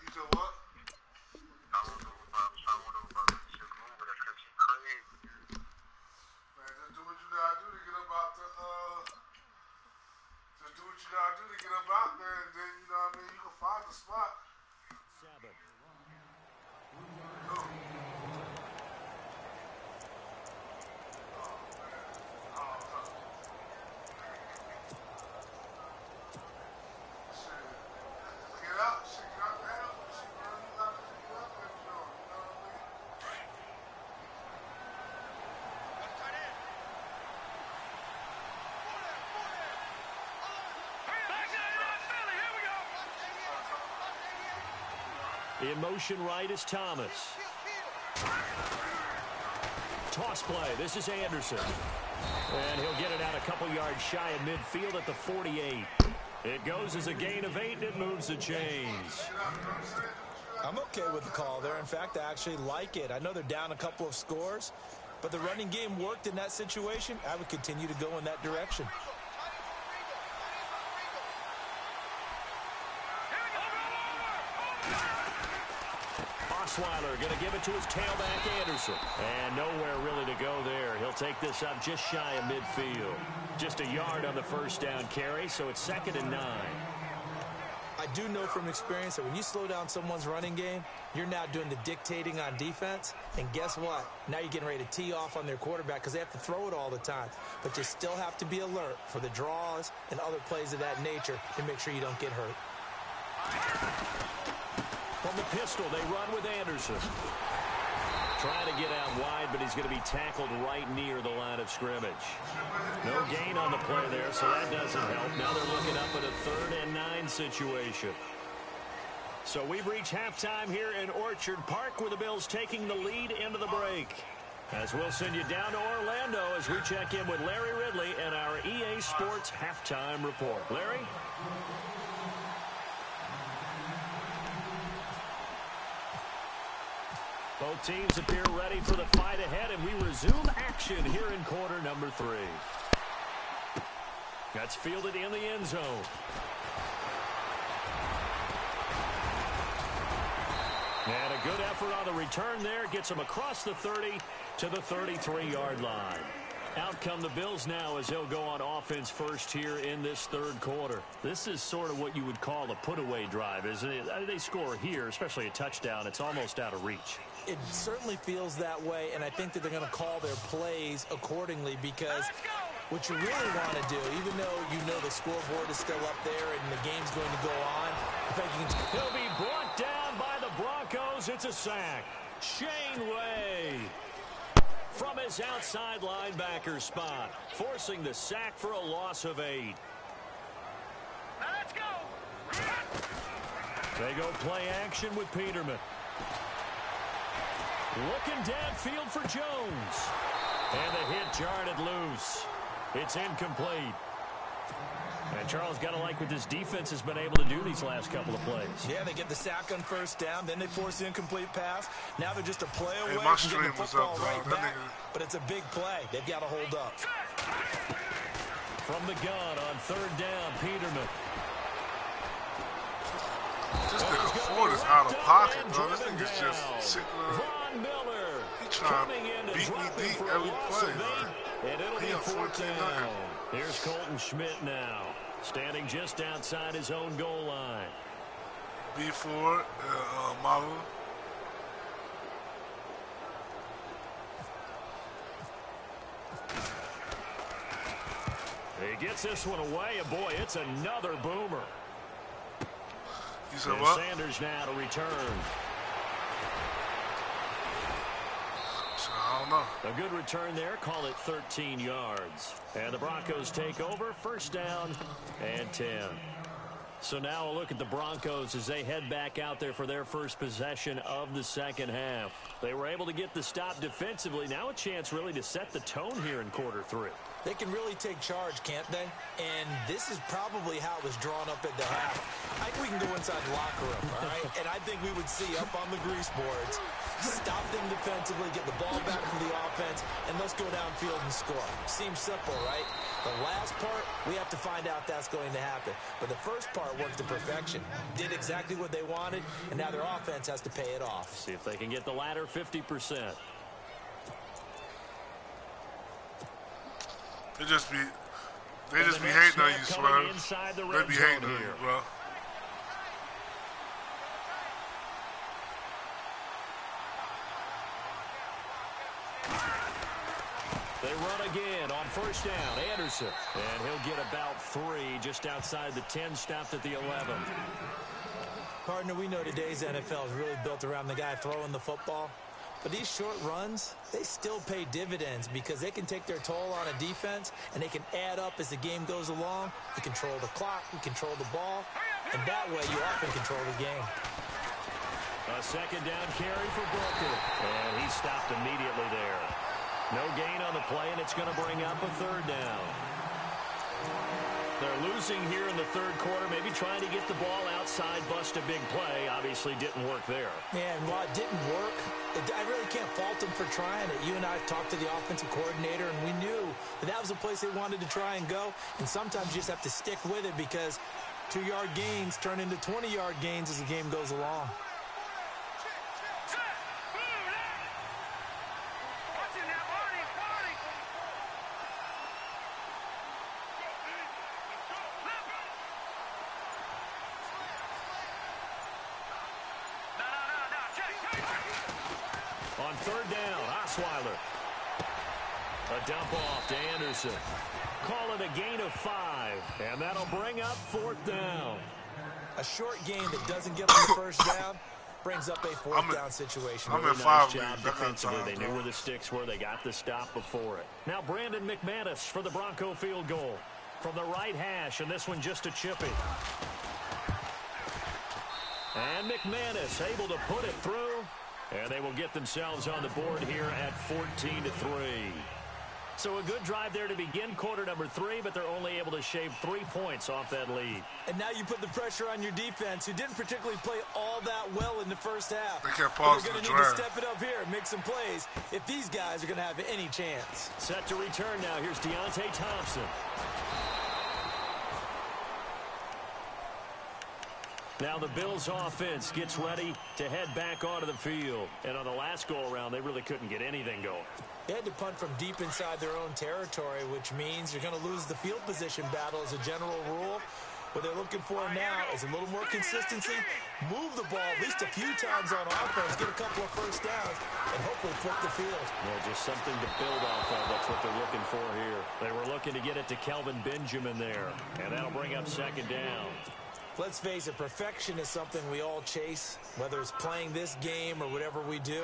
You said what? Man, just do what you gotta do to get up out the, uh, just do what you gotta do to get up out there, and then, you know what I mean, you can find the spot. seven. Shit. Get out, shit, get out the hell, shit, man, you gotta get out there, Joe, you know what I mean? Back to Philly. Here we go. In motion right is Thomas. Toss play. This is Anderson. And he'll get it out a couple yards shy of midfield at the 48. It goes as a gain of eight, and it moves the chains. I'm okay with the call there. In fact, I actually like it. I know they're down a couple of scores, but the running game worked in that situation. I would continue to go in that direction. Osweiler going to give it to his tailback, Anderson. And nowhere really to go there. He'll take this up just shy of midfield. Just a yard on the first down carry, so it's second and nine. I do know from experience that when you slow down someone's running game, you're now doing the dictating on defense. And guess what? Now you're getting ready to tee off on their quarterback because they have to throw it all the time. But you still have to be alert for the draws and other plays of that nature to make sure you don't get hurt. From the pistol, they run with Anderson. Trying to get out wide, but he's going to be tackled right near the line of scrimmage. No gain on the play there, so that doesn't help. Now they're looking up at a third and nine situation. So we've reached halftime here in Orchard Park with the Bills taking the lead into the break. As we'll send you down to Orlando as we check in with Larry Ridley and our EA Sports halftime report. Larry? Both teams appear ready for the fight ahead, and we resume action here in quarter number three. That's fielded in the end zone. And a good effort on the return there. Gets him across the 30 to the 33-yard line. Out come the Bills now as they'll go on offense first here in this third quarter. This is sort of what you would call a put-away drive, isn't it? They score here, especially a touchdown. It's almost out of reach. It certainly feels that way, and I think that they're going to call their plays accordingly because what you really want to do, even though you know the scoreboard is still up there and the game's going to go on, I think you can He'll be brought down by the Broncos. It's a sack. Shane Ray from his outside linebacker spot, forcing the sack for a loss of eight. Now let's go. They go play action with Peterman. Looking downfield for Jones. And the hit jarred it loose. It's incomplete. And Charles got to like what this defense has been able to do these last couple of plays. Yeah, they get the sack on first down, then they force the incomplete pass. Now they're just a play away Hey, my from stream getting the was football up, right back. nigga- But it's a big play. They've got to hold up. From the gun on third down, Peterman. This nigga Ford is out of pocket, bro. This nigga's just sitting there. He trying coming in to beat me deep every play, man. And it'll He be up fourth 14 down. nothing. Here's Colton Schmidt now, standing just outside his own goal line. B Ford, uh, uh, Malu. He gets this one away, and boy, it's another boomer. You said what? Sanders now to return. So, I don't know. A good return there, call it 13 yards. And the Broncos take over, first down and 10. So now a look at the Broncos as they head back out there for their first possession of the second half. They were able to get the stop defensively. Now a chance really to set the tone here in quarter three. They can really take charge, can't they? And this is probably how it was drawn up at the half. I think we can go inside the locker room, all right? and I think we would see up on the grease boards, stop them defensively, get the ball back from the offense, and let's go downfield and score. Seems simple, right? The last part, we have to find out that's going to happen. But the first part worked to perfection. Did exactly what they wanted, and now their offense has to pay it off. See if they can get the latter 50%. They just be, they just be hating on you, snap Swerve. the They be hating on you, bro. They run again on first down. Anderson. And he'll get about three just outside the 10, stopped at the 11. Partner, we know today's NFL is really built around the guy throwing the football. But these short runs, they still pay dividends because they can take their toll on a defense and they can add up as the game goes along. You control the clock, you control the ball, and that way you often control the game. A second down carry for Booker. And he stopped immediately there. No gain on the play, and it's going to bring up a third down. They're losing here in the third quarter, maybe trying to get the ball outside, bust a big play. Obviously didn't work there. Yeah, and while it didn't work, I really can't fault them for trying it. You and I have talked to the offensive coordinator, and we knew that that was a place they wanted to try and go. And sometimes you just have to stick with it because two-yard gains turn into 20-yard gains as the game goes along. Third down, Osweiler. A dump off to Anderson. Call it a gain of five, and that'll bring up fourth down. A short game that doesn't get them the first down brings up a fourth I'm down situation. I'm in Really five nice job leagues. Defensively. time, They knew where the sticks were. They got the stop before it. Now Brandon McManus for the Bronco field goal. From the right hash, and this one just a chippy. And McManus able to put it through. And they will get themselves on the board here at 14 to 3. So a good drive there to begin quarter number three, but they're only able to shave three points off that lead. And now you put the pressure on your defense, who didn't particularly play all that well in the first half. They kept But pausing They're going to need to step it up here and make some plays if these guys are going to have any chance. Set to return now. Here's Deonte Thompson. Now the Bills offense gets ready to head back onto the field. And on the last go-around, they really couldn't get anything going. They had to punt from deep inside their own territory, which means you're going to lose the field position battle as a general rule. What they're looking for now is a little more consistency, move the ball at least a few times on offense, get a couple of first downs, and hopefully flip the field. Yeah, just something to build off of. That's what they're looking for here. They were looking to get it to Kelvin Benjamin there. And that'll bring up second down. Let's face it, perfection is something we all chase, whether it's playing this game or whatever we do.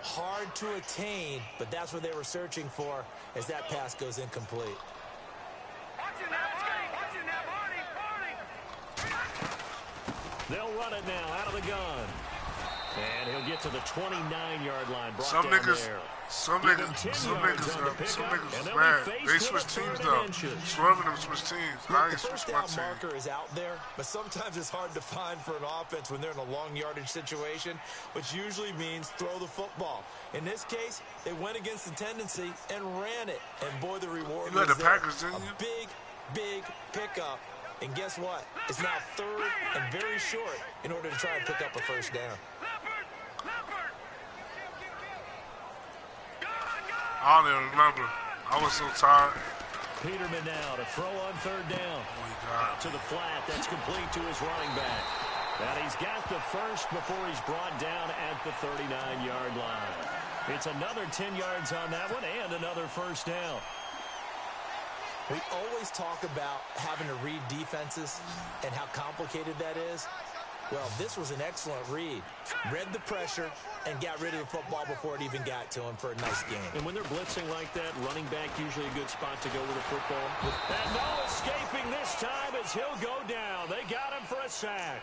Hard to attain, but that's what they were searching for as that pass goes incomplete. They'll run it now out of the gun. And he'll get to the 29-yard line. Brought Some down niggas, there. some Give him niggas, some yards niggas, on the uh, some pickup, niggas and they'll mad. They switch teams and though. inches. Swerving them switch teams. I ain't the switch first my down team. marker is out there, but sometimes it's hard to find for an offense when they're in a long yardage situation, which usually means throw the football. In this case, they went against the tendency and ran it. And boy, the reward You had was the there. Packers, didn't a big, big pickup. And guess what? It's now third and very short in order to try and pick up a first down. I don't even remember. I was so tired. Peterman now to throw on third down. Oh my God. Out to the flat. That's complete to his running back. And he's got the first before he's brought down at the 39-yard line. It's another 10 yards on that one and another first down. We always talk about having to read defenses and how complicated that is. Well, this was an excellent read. Read the pressure and got rid of the football before it even got to him for a nice game. And when they're blitzing like that, running back usually a good spot to go with a football. And no escaping this time as he'll go down. They got him for a sack.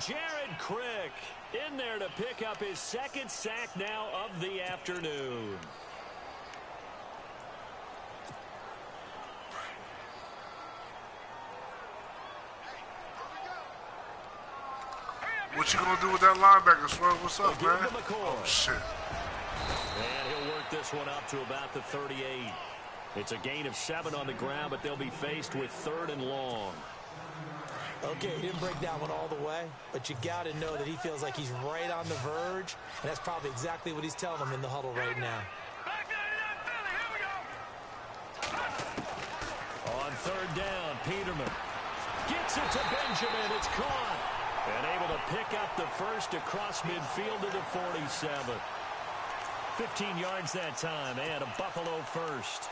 Jared Crick in there to pick up his second sack now of the afternoon. What you gonna do with that linebacker, Swerve? What's up, man? give him a call. Oh shit. And he'll work this one up to about the 38. It's a gain of seven on the ground, but they'll be faced with third and long. Okay, he didn't break that one all the way, but you got to know that he feels like he's right on the verge, and that's probably exactly what he's telling them in the huddle right now. On third down, Peterman gets it to Benjamin. It's caught. And able to pick up the first across midfield to the 47. 15 yards that time, and a Buffalo first.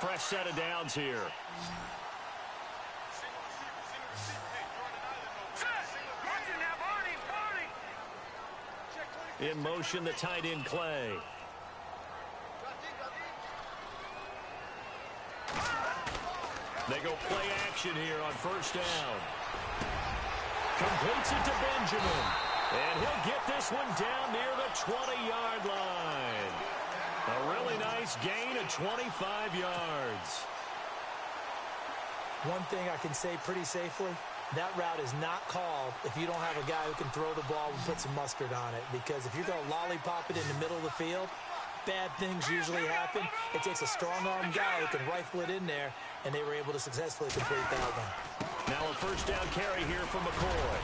Fresh set of downs here. In motion, the tight end Clay. They go play action here on first down. Completes it to Benjamin. And he'll get this one down near the 20-yard line. A really nice gain of 25 yards. One thing I can say pretty safely, that route is not called if you don't have a guy who can throw the ball and put some mustard on it. Because if you're going to lollipop it in the middle of the field, bad things usually happen. It takes a strong-arm guy who can rifle it in there, and they were able to successfully complete that one. Now a first down carry here for McCoy.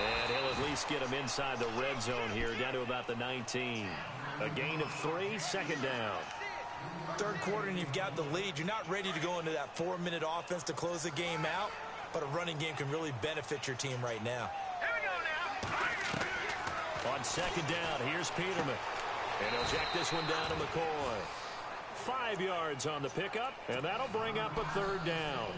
And he'll at least get him inside the red zone here, down to about the 19. A gain of three, second down. Third quarter and you've got the lead. You're not ready to go into that four-minute offense to close the game out, but a running game can really benefit your team right now. On second down, here's Peterman. And he'll jack this one down to McCoy. Five yards on the pickup, and that'll bring up a third down.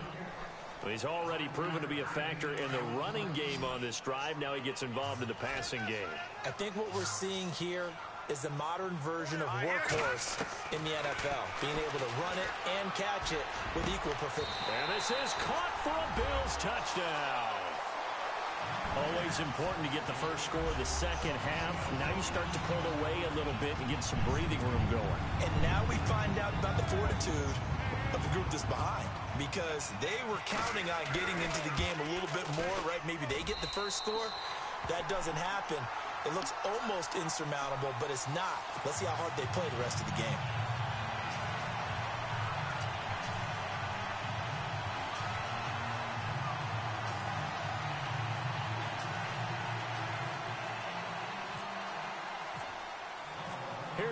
He's already proven to be a factor in the running game on this drive. Now he gets involved in the passing game. I think what we're seeing here is the modern version of workhorse in the NFL, being able to run it and catch it with equal perfection. And this is caught for a Bills touchdown. Always important to get the first score of the second half. Now you start to pull away a little bit and get some breathing room going. And now we find out about the fortitude of the group that's behind because they were counting on getting into the game a little bit more, right? Maybe they get the first score. That doesn't happen. It looks almost insurmountable, but it's not. Let's see how hard they play the rest of the game.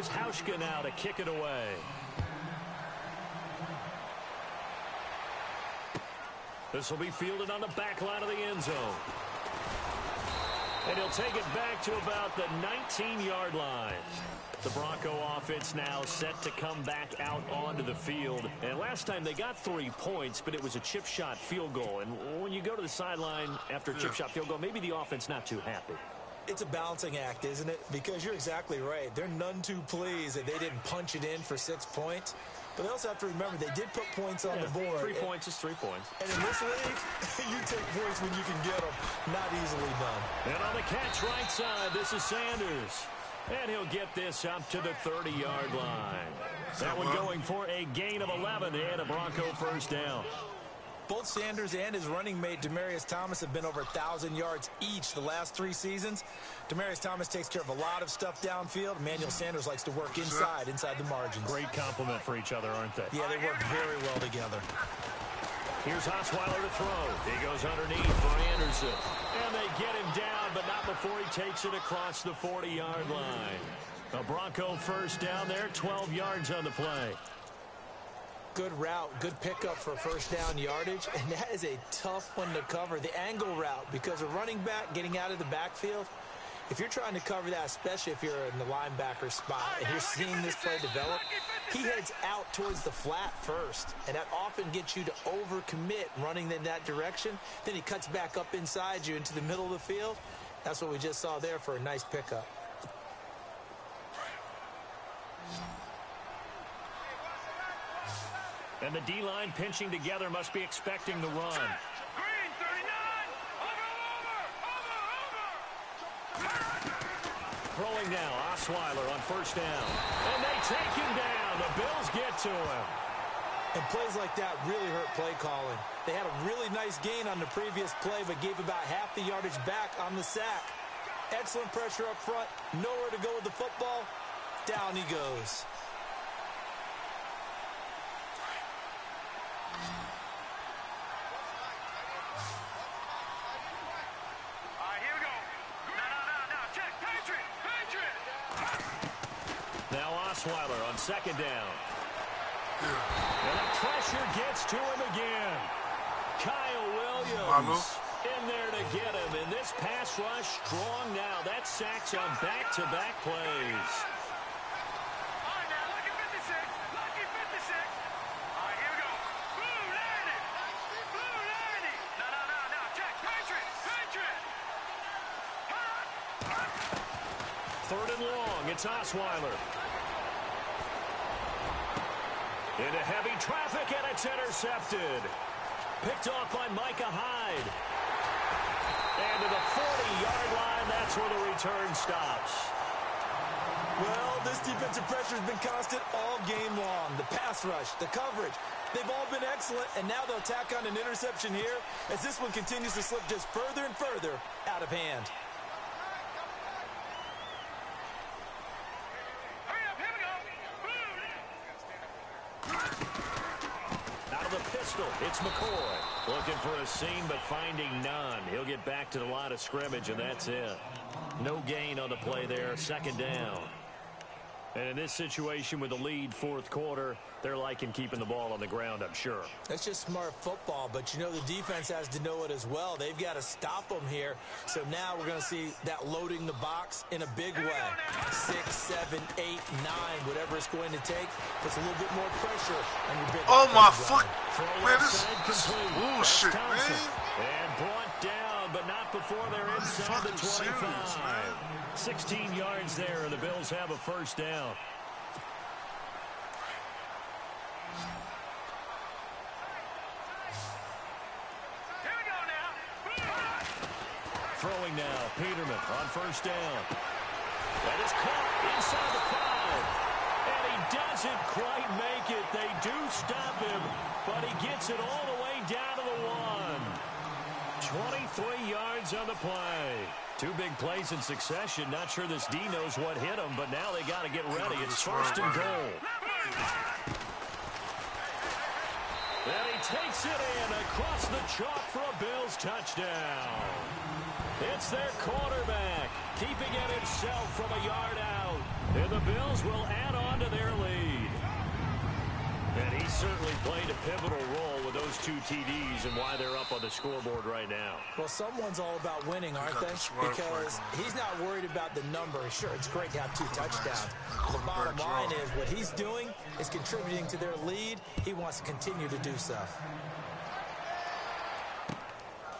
Here's Hauschka now to kick it away. This will be fielded on the back line of the end zone. And he'll take it back to about the 19-yard line. The Bronco offense now set to come back out onto the field. And last time they got three points, but it was a chip shot field goal. And when you go to the sideline after a chip shot field goal, maybe the offense not too happy. It's a balancing act, isn't it? Because you're exactly right. They're none too pleased that they didn't punch it in for six points. But they also have to remember they did put points on Yeah, the board. Three And- points is three points. And in this league, you take points when you can get them. Not easily done. And on the catch right side, this is Sanders. And he'll get this up to the 30-yard line. That one going for a gain of 11 and a Bronco first down. Both Sanders and his running mate, Demaryius Thomas, have been over 1,000 yards each the last three seasons. Demaryius Thomas takes care of a lot of stuff downfield. Emmanuel Sanders likes to work inside, inside the margins. Great compliment for each other, aren't they? Yeah, they work very well together. Here's Osweiler to throw. He goes underneath for Anderson. And they get him down, but not before he takes it across the 40-yard line. A Bronco first down there, 12 yards on the play. Good route, good pickup for first down yardage, and that is a tough one to cover. The angle route, because a running back getting out of the backfield, if you're trying to cover that, especially if you're in the linebacker spot and you're seeing this play develop, he heads out towards the flat first, and that often gets you to overcommit running in that direction. Then he cuts back up inside you into the middle of the field. That's what we just saw there for a nice pickup. And the D-line pinching together must be expecting the run. Green, 39. Over, over, over, over. Throwing now, Osweiler on first down. And they take him down. The Bills get to him. And plays like that really hurt play calling. They had a really nice gain on the previous play, but gave about half the yardage back on the sack. Excellent pressure up front. Nowhere to go with the football. Down he goes. Second down. And the pressure gets to him again. Kyle Williams in there to get him. And this pass rush strong now. That sacks on back-to-back plays. All right, now, lucky 56. Lucky 56. All right, here we go. Blue 90. Blue 90. No, no, no, no. Check. Patriot, Patriot. Third and long. It's Osweiler. Into heavy traffic, and it's intercepted. Picked off by Micah Hyde. And to the 40-yard line, that's where the return stops. Well, this defensive pressure has been constant all game long. The pass rush, the coverage, they've all been excellent, and now they'll tack on an interception here as this one continues to slip just further and further out of hand. Hurry up, here we go. Blue. Out of the pistol, it's McCoy. Looking for a seam, but finding none. He'll get back to the line of scrimmage, and that's it. No gain on the play there. Second down. And in this situation with the lead fourth quarter, they're liking keeping the ball on the ground, I'm sure. That's just smart football, but you know the defense has to know it as well. They've got to stop them here. So now we're going to see that loading the box in a big way. Six, seven, eight, nine, whatever it's going to take, puts a little bit more pressure on your big Oh my offensive fuck, line. Throw man! left This, is bullshit, man. And brought before they're inside the fucking 25. 16 yards there, and the Bills have a first down. Here we go now. Throwing now, Peterman on first down. That is caught inside the five. And he doesn't quite make it. They do stop him, but he gets it all the way down to the one. 23 yards on the play. Two big plays in succession. Not sure this D knows what hit him, but now they got to get ready. It's first and goal. And he takes it in across the chalk for a Bills touchdown. It's their quarterback, keeping it himself from a yard out. And the Bills will add on to their lead. And he certainly played a pivotal role those two TDs and why they're up on the scoreboard right now. Well, someone's all about winning, aren't they? the Because he's not worried about the number. Sure, it's great to have two touchdowns. The bottom line is what he's doing is contributing to their lead. He wants to continue to do so.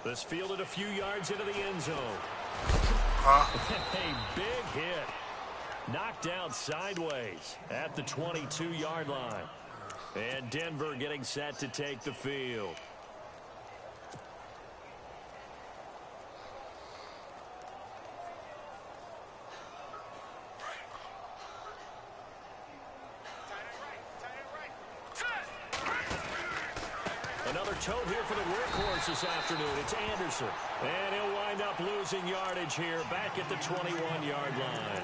This fielded a few yards into the end zone. Huh? A big hit. Knocked down sideways at the 22-yard line. And Denver getting set to take the field. Another toe here for the workhorse this afternoon. It's Anderson. And he'll wind up losing yardage here back at the 21-yard line.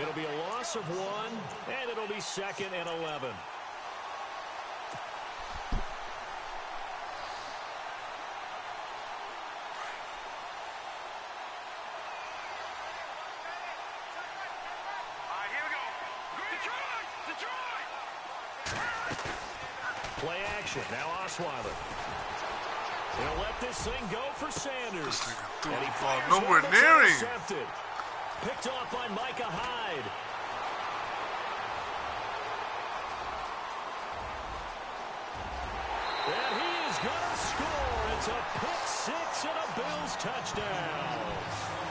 It'll be a loss of one, and it'll be second and 11. All right, here we go. Detroit! Detroit! Action. Now Osweiler. He'll let this thing go for Sanders. This nigga threw And he ball nowhere near him. Picked off by Micah Hyde. And he is going to score. It's a pick six and a Bills touchdown.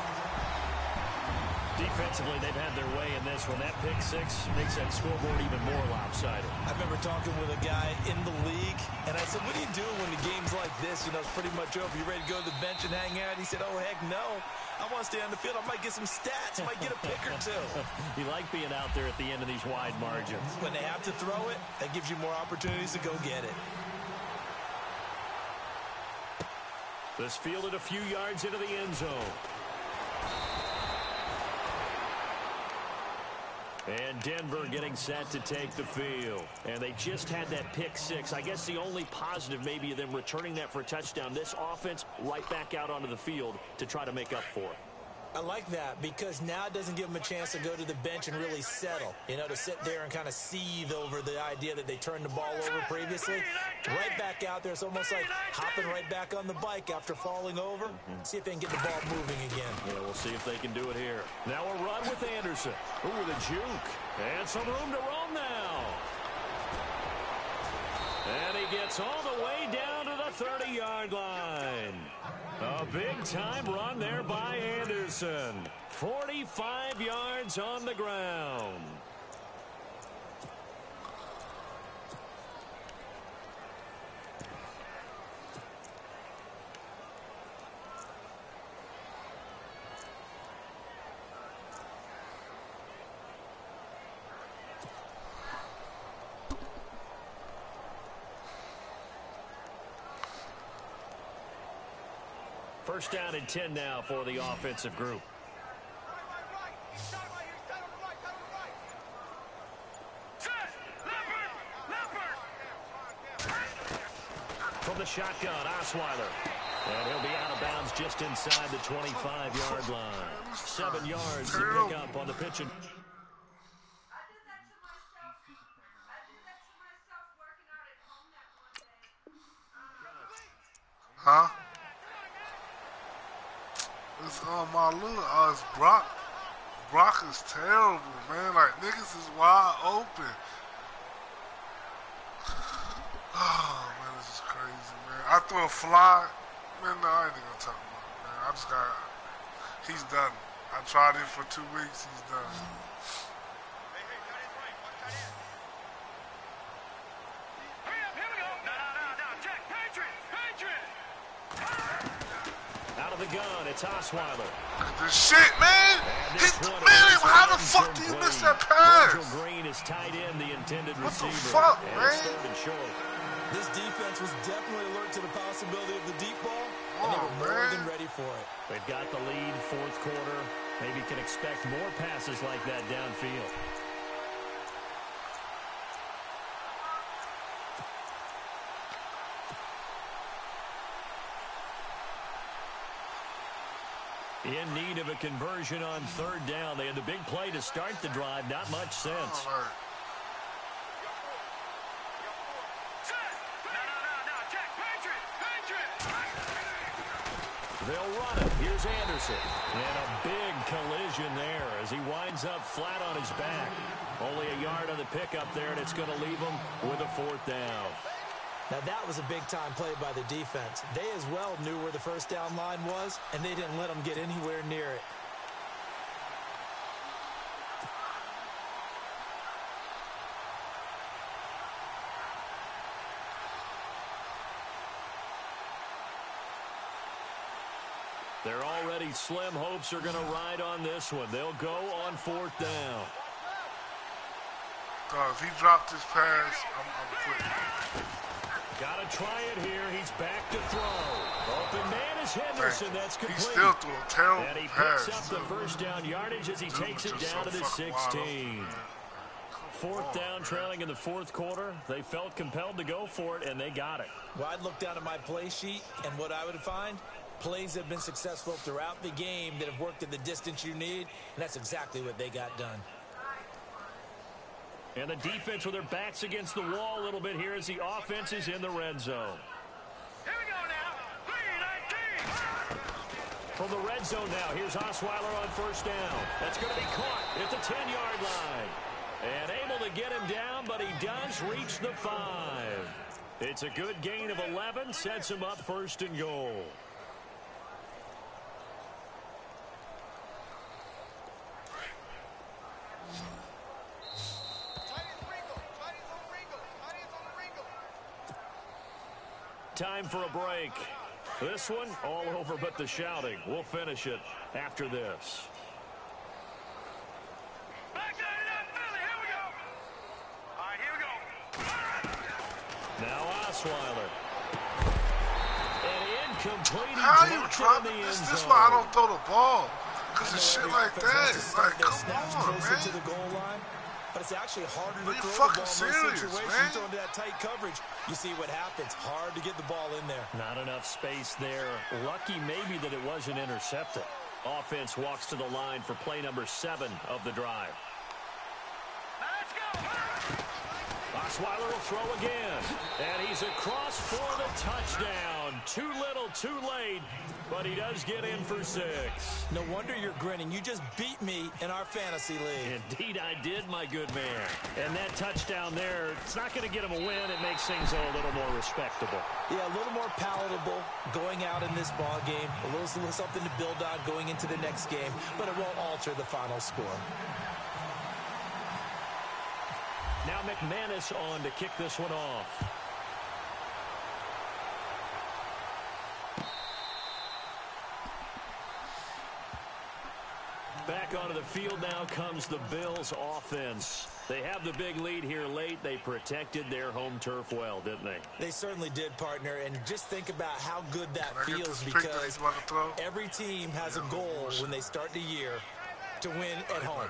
Defensively, they've had their way in this one. That pick six makes that scoreboard even more lopsided. I remember talking with a guy in the league, and I said, what do you do when the game's like this? You know, it's pretty much over. You ready to go to the bench and hang out? He said, oh, heck no. I want to stay on the field. I might get some stats. I might get a pick or two. you like being out there at the end of these wide margins. When they have to throw it, that gives you more opportunities to go get it. This fielded a few yards into the end zone. And Denver getting set to take the field. And they just had that pick six. I guess the only positive maybe of them returning that for a touchdown. This offense right back out onto the field to try to make up for it. I like that because now it doesn't give them a chance to go to the bench and really settle. You know, to sit there and kind of seethe over the idea that they turned the ball over previously. Right back out there. It's almost like hopping right back on the bike after falling over. Mm-hmm. See if they can get the ball moving again. Yeah, we'll see if they can do it here. Now a run with Anderson. Ooh, with a juke. And some room to roam now. And he gets all the way down to the 30-yard line. A big-time run there by Anderson. 45 yards on the ground. First down and 10 now for the offensive group. From the shotgun, Osweiler. And he'll be out of bounds just inside the 25-yard line. Seven yards to pick up on the pitch. And I did that to myself. I did that to myself working out at home that one day. Huh? It's uh, my little uh, it's Brock. Is terrible, man. Like niggas is wide open. Oh man, this is crazy, man. I threw a fly. Man, no, I ain't even gonna talk about it, man. I just got. He's done. I tried it for two weeks. He's done. Gun, it's Osweiler. This shit, man. And He, man, how the fuck do you miss that pass? Green is tied in the intended What the fuck, man? It's third and short. This defense was definitely alert to the possibility of the deep ball, and they were more man. than ready for it. They've got the lead, fourth quarter. Maybe can expect more passes like that downfield. In of a conversion on third down. They had the big play to start the drive. Not much sense. They'll run it. Here's Anderson. And a big collision there as he winds up flat on his back. Only a yard on the pickup there, and it's going to leave him with a fourth down. Now, that was a big-time play by the defense. They as well knew where the first down line was, and they didn't let them get anywhere near it. Their already slim hopes are going to ride on this one. They'll go on fourth down. If he dropped his pass, I'm, I'm quitting. Got to try it here. He's back to throw. Open man is Henderson. That's He complete. still threw a terrible And he pass. picks up the first down yardage as he Dude takes it down so to the fucking wide 16. open, man. Fourth down trailing in the fourth quarter. They felt compelled to go for it, and they got it. Well, I'd look down at my play sheet, and what I would find, plays have been successful throughout the game that have worked at the distance you need, and that's exactly what they got done. And the defense with their backs against the wall a little bit here as the offense is in the red zone. Here we go now. 319. From the red zone now, here's Osweiler on first down. That's going to be caught at the 10-yard line. And able to get him down, but he does reach the five. It's a good gain of 11, sets him up first and goal. Time for a break. This one, all over but the shouting. We'll finish it after this. Back to that Philly. Here we go. All right, here we go. Now Osweiler. And incomplete. How you dropped drop the this? This is why I don't throw the ball. Because I of shit like that. Like, start their come snaps on, closer man. To the goal line, but it's actually harder to Are you throw the ball fucking in serious, those situations. man? You throw into that tight coverage, you see what happens. Hard to get the ball in there. Not enough space there. Lucky maybe that it wasn't intercepted. Offense walks to the line for play number seven of the drive. Now let's go. Osweiler will throw again. And he's across for the touchdown. Too little, too late. But he does get in for six. No wonder you're grinning. You just beat me in our fantasy league. Indeed, I did, my good man. And that touchdown there, it's not going to get him a win. It makes things a little more respectable. Yeah, a little more palatable going out in this ball game. A little, little something to build on going into the next game, but it won't alter the final score. Now McManus on to kick this one off. Back onto the field now comes the Bills offense. They have the big lead here late. They protected their home turf well, didn't they? They certainly did, partner, and just think about how good that Can I get feels this pick that because he's about to throw? every team has a goal when they start the year to win at home.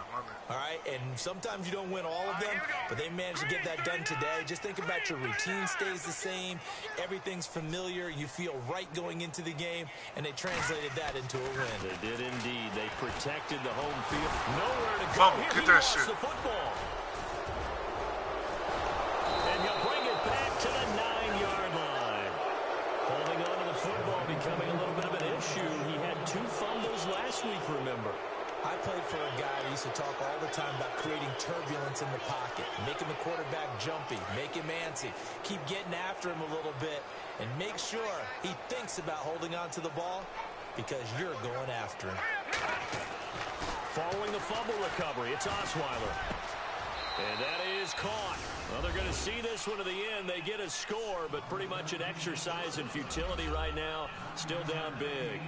All right, and sometimes you don't win all of them, but they managed to get that done today. Just think about your routine stays the same. Everything's familiar. You feel right going into the game, and they translated that into a win. They did indeed. They protected the home field. Nowhere to go. Fumble. Here Get he that shit. the football. And he'll bring it back to the nine-yard line. Holding on to the football becoming a little bit of an issue. He had two fumbles last week, remember. I played for a guy that used to talk all the time about creating turbulence in the pocket, making the quarterback jumpy, make him antsy, keep getting after him a little bit, and make sure he thinks about holding on to the ball because you're going after him. Following the fumble recovery, it's Osweiler. And that is caught. Well, they're going to see this one to the end. They get a score, but pretty much an exercise in futility right now. Still down big.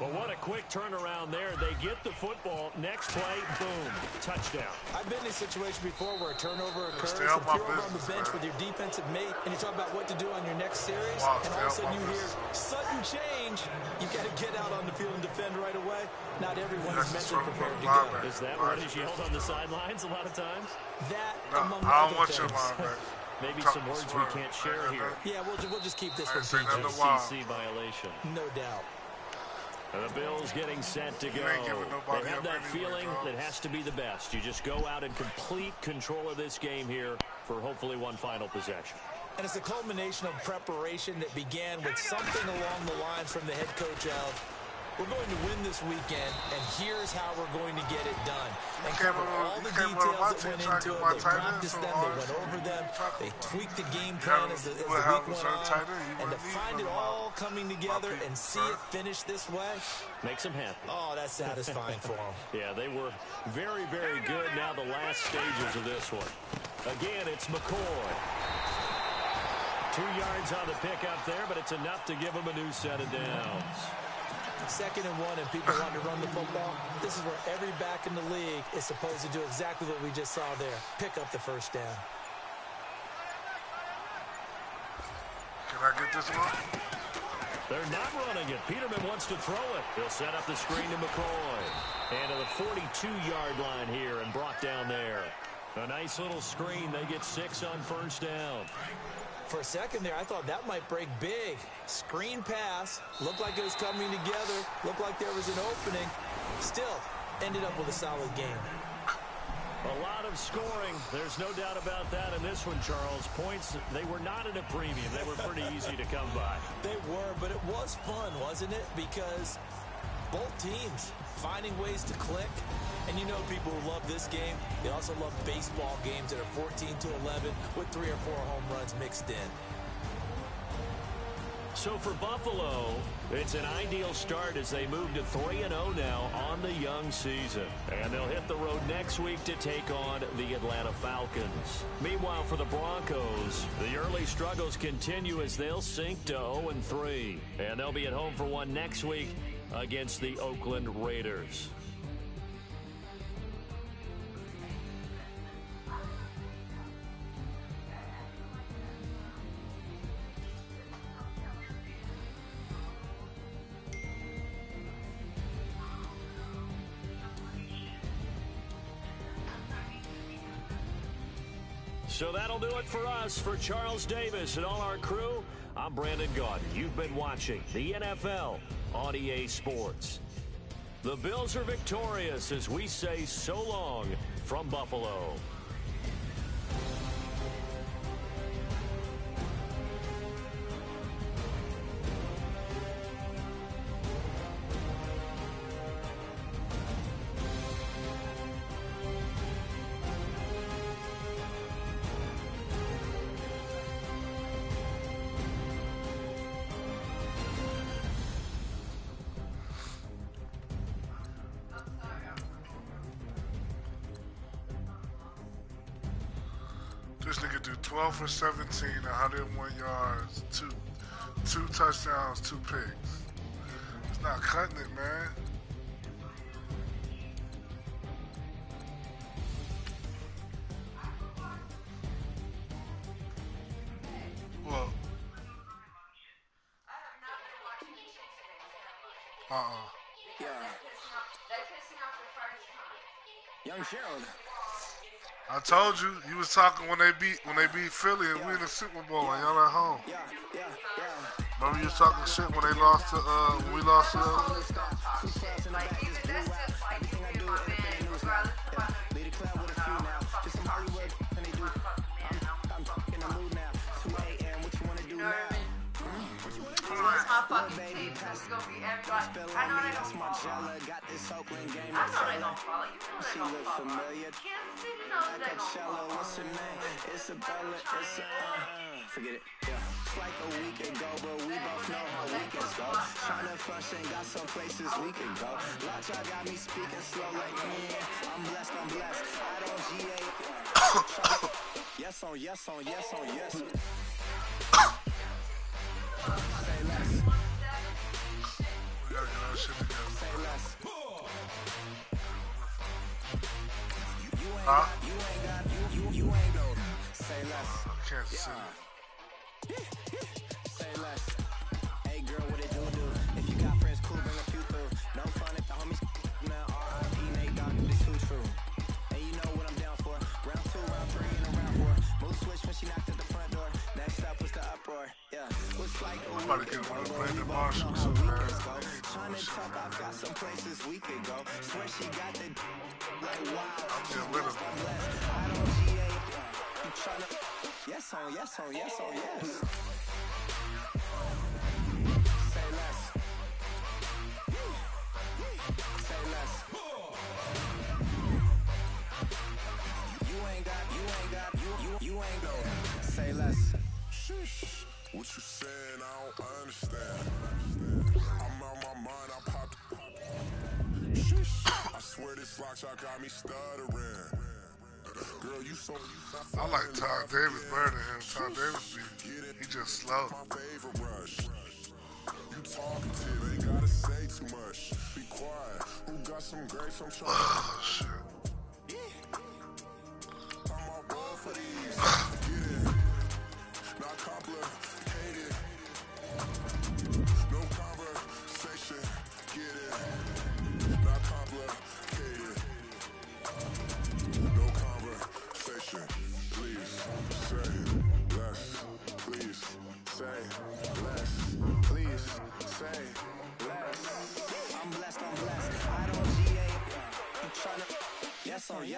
But what a quick turnaround there. They get the football. Next play, boom, touchdown. I've been in a situation before where a turnover occurs. stay If out my you're over on the bench man. with your defensive mate and you talk about what to do on your next series, Wow, and all of a sudden my you hear sudden change, you got to get out on the field and defend right away. Not everyone is mentally prepared to for go. linebacker. Is that what is yelled on the sidelines a lot of times? That No, among I other don't want your things. linebacker. Maybe Talk some to words we can't share I- I- here. Yeah, we'll, we'll just keep this one say PG. nothing. CC violation. No doubt. And the Bills getting set to go. ain't They have that feeling dog. that has to be the best. You just go out in complete control of this game here for hopefully one final possession. And it's a culmination of preparation that began with something along the lines from the head coach of, we're going to win this weekend, and here's how we're going to get it done. And came cover all the came on details my that team went into to it. my They tight ends practiced them, they went over them, they about tweaked the game You plan as the, as a- the week went on. tight end. And to find it all coming together and see it finish this way, Makes them happy. oh, that's satisfying for them. Yeah, they were very, very good. Now the last stages of this one. Again, it's McCoy. Two yards on the pickup there, but it's enough to give them a new set of downs. Second and one, and people want to run the football. This is where every back in the league is supposed to do exactly what we just saw there. Pick up the first down. Can I get this one? They're not running it. Peterman wants to throw it. He'll set up the screen to McCoy. And to the 42-yard line here and brought down there. A nice little screen. They get six on first down. For a second there, I thought that might break big. Screen pass. Looked like it was coming together. Looked like there was an opening. Still, ended up with a solid game. A lot of scoring. There's no doubt about that in this one, Charles. Points, they were not at a premium. They were pretty easy to come by. They were, but it was fun, wasn't it? Because both teams finding ways to click. And you know people who love this game, they also love baseball games that are 14 to 11 with three or four home runs mixed in. So for Buffalo, it's an ideal start as they move to 3-0 now on the young season. And they'll hit the road next week to take on the Atlanta Falcons. Meanwhile, for the Broncos, the early struggles continue as they'll sink to 0-3. And they'll be at home for one next week against the Oakland Raiders. So that'll do it for us. For Charles Davis and all our crew, I'm Brandon Gaudin. You've been watching the NFL on EA Sports. The Bills are victorious as we say so long from Buffalo. 12 for 17, 101 yards, two two touchdowns, two picks. It's not cutting it, man. Told you, you was talking when they beat when they beat Philly and we in the Super Bowl and y'all at home. Remember you was talking shit when they lost to uh when we lost to uh, you fucking team. It's gonna be everybody. Spill I know on me, they that's don't follow. Got this Oakland game. I on know they sale. don't follow. You know they She don't look follow. familiar. Kansas City knows they don't follow. what's her name? Isabella, it's a, uh, forget it, yeah. It's like a week ago, but we both know how weekends go. Tryna function, got some places we could go. Lot y'all got me speaking slow like, mm, I'm blessed, I'm blessed. I don't GA. yes on, yes on, yes on, yes. Say less. Kansas City. I'm about to get one of Brandon we both Marshall soon, man. weekends go. Talk, I've got some places we could go. Swear she got the like wow. I'm getting rid him. I don't GA. I'm. Yes on, yes on, yes on, yes. What you saying? I don't understand. I'm out my mind, I popped. I swear this lockjaw got me stuttering. Girl, you so. I like Todd Davis better than him. Todd Davis, he just slow. My favorite rush. You ain't gotta say too much. Be quiet. Who got some? I'm trying. Oh, shit.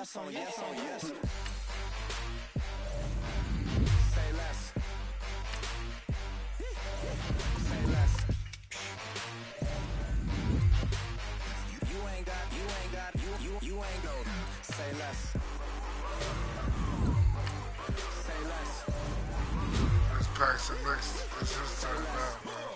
yes on yes oh, on oh, yes. Say less. Say less. You, you ain't got, you ain't got, you you you ain't go. Say less. Say less. This packs pack mix. Let's just turn it bro.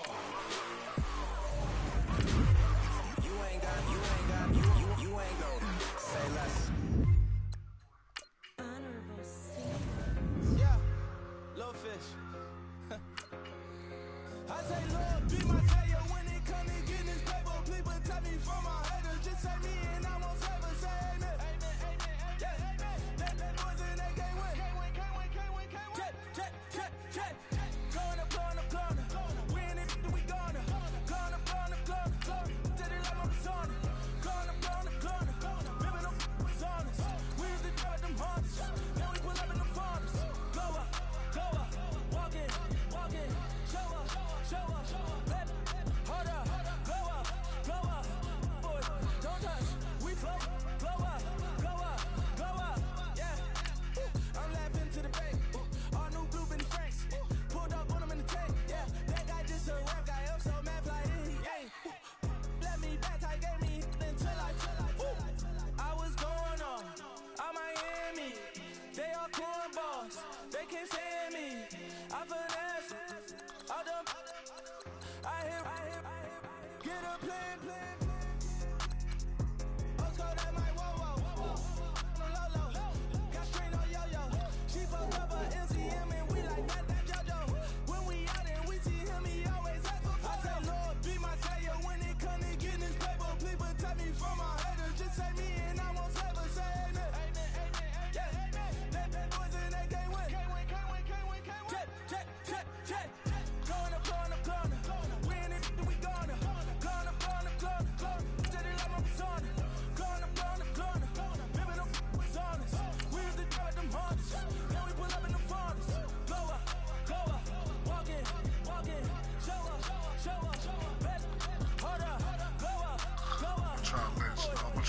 plan, plan.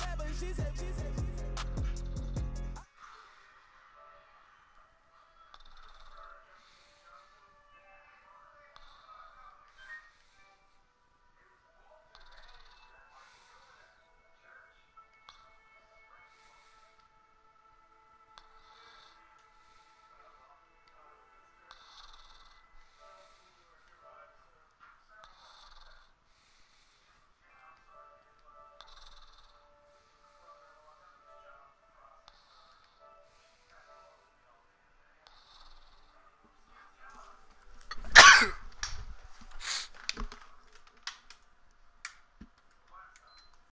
forever. She said, she said.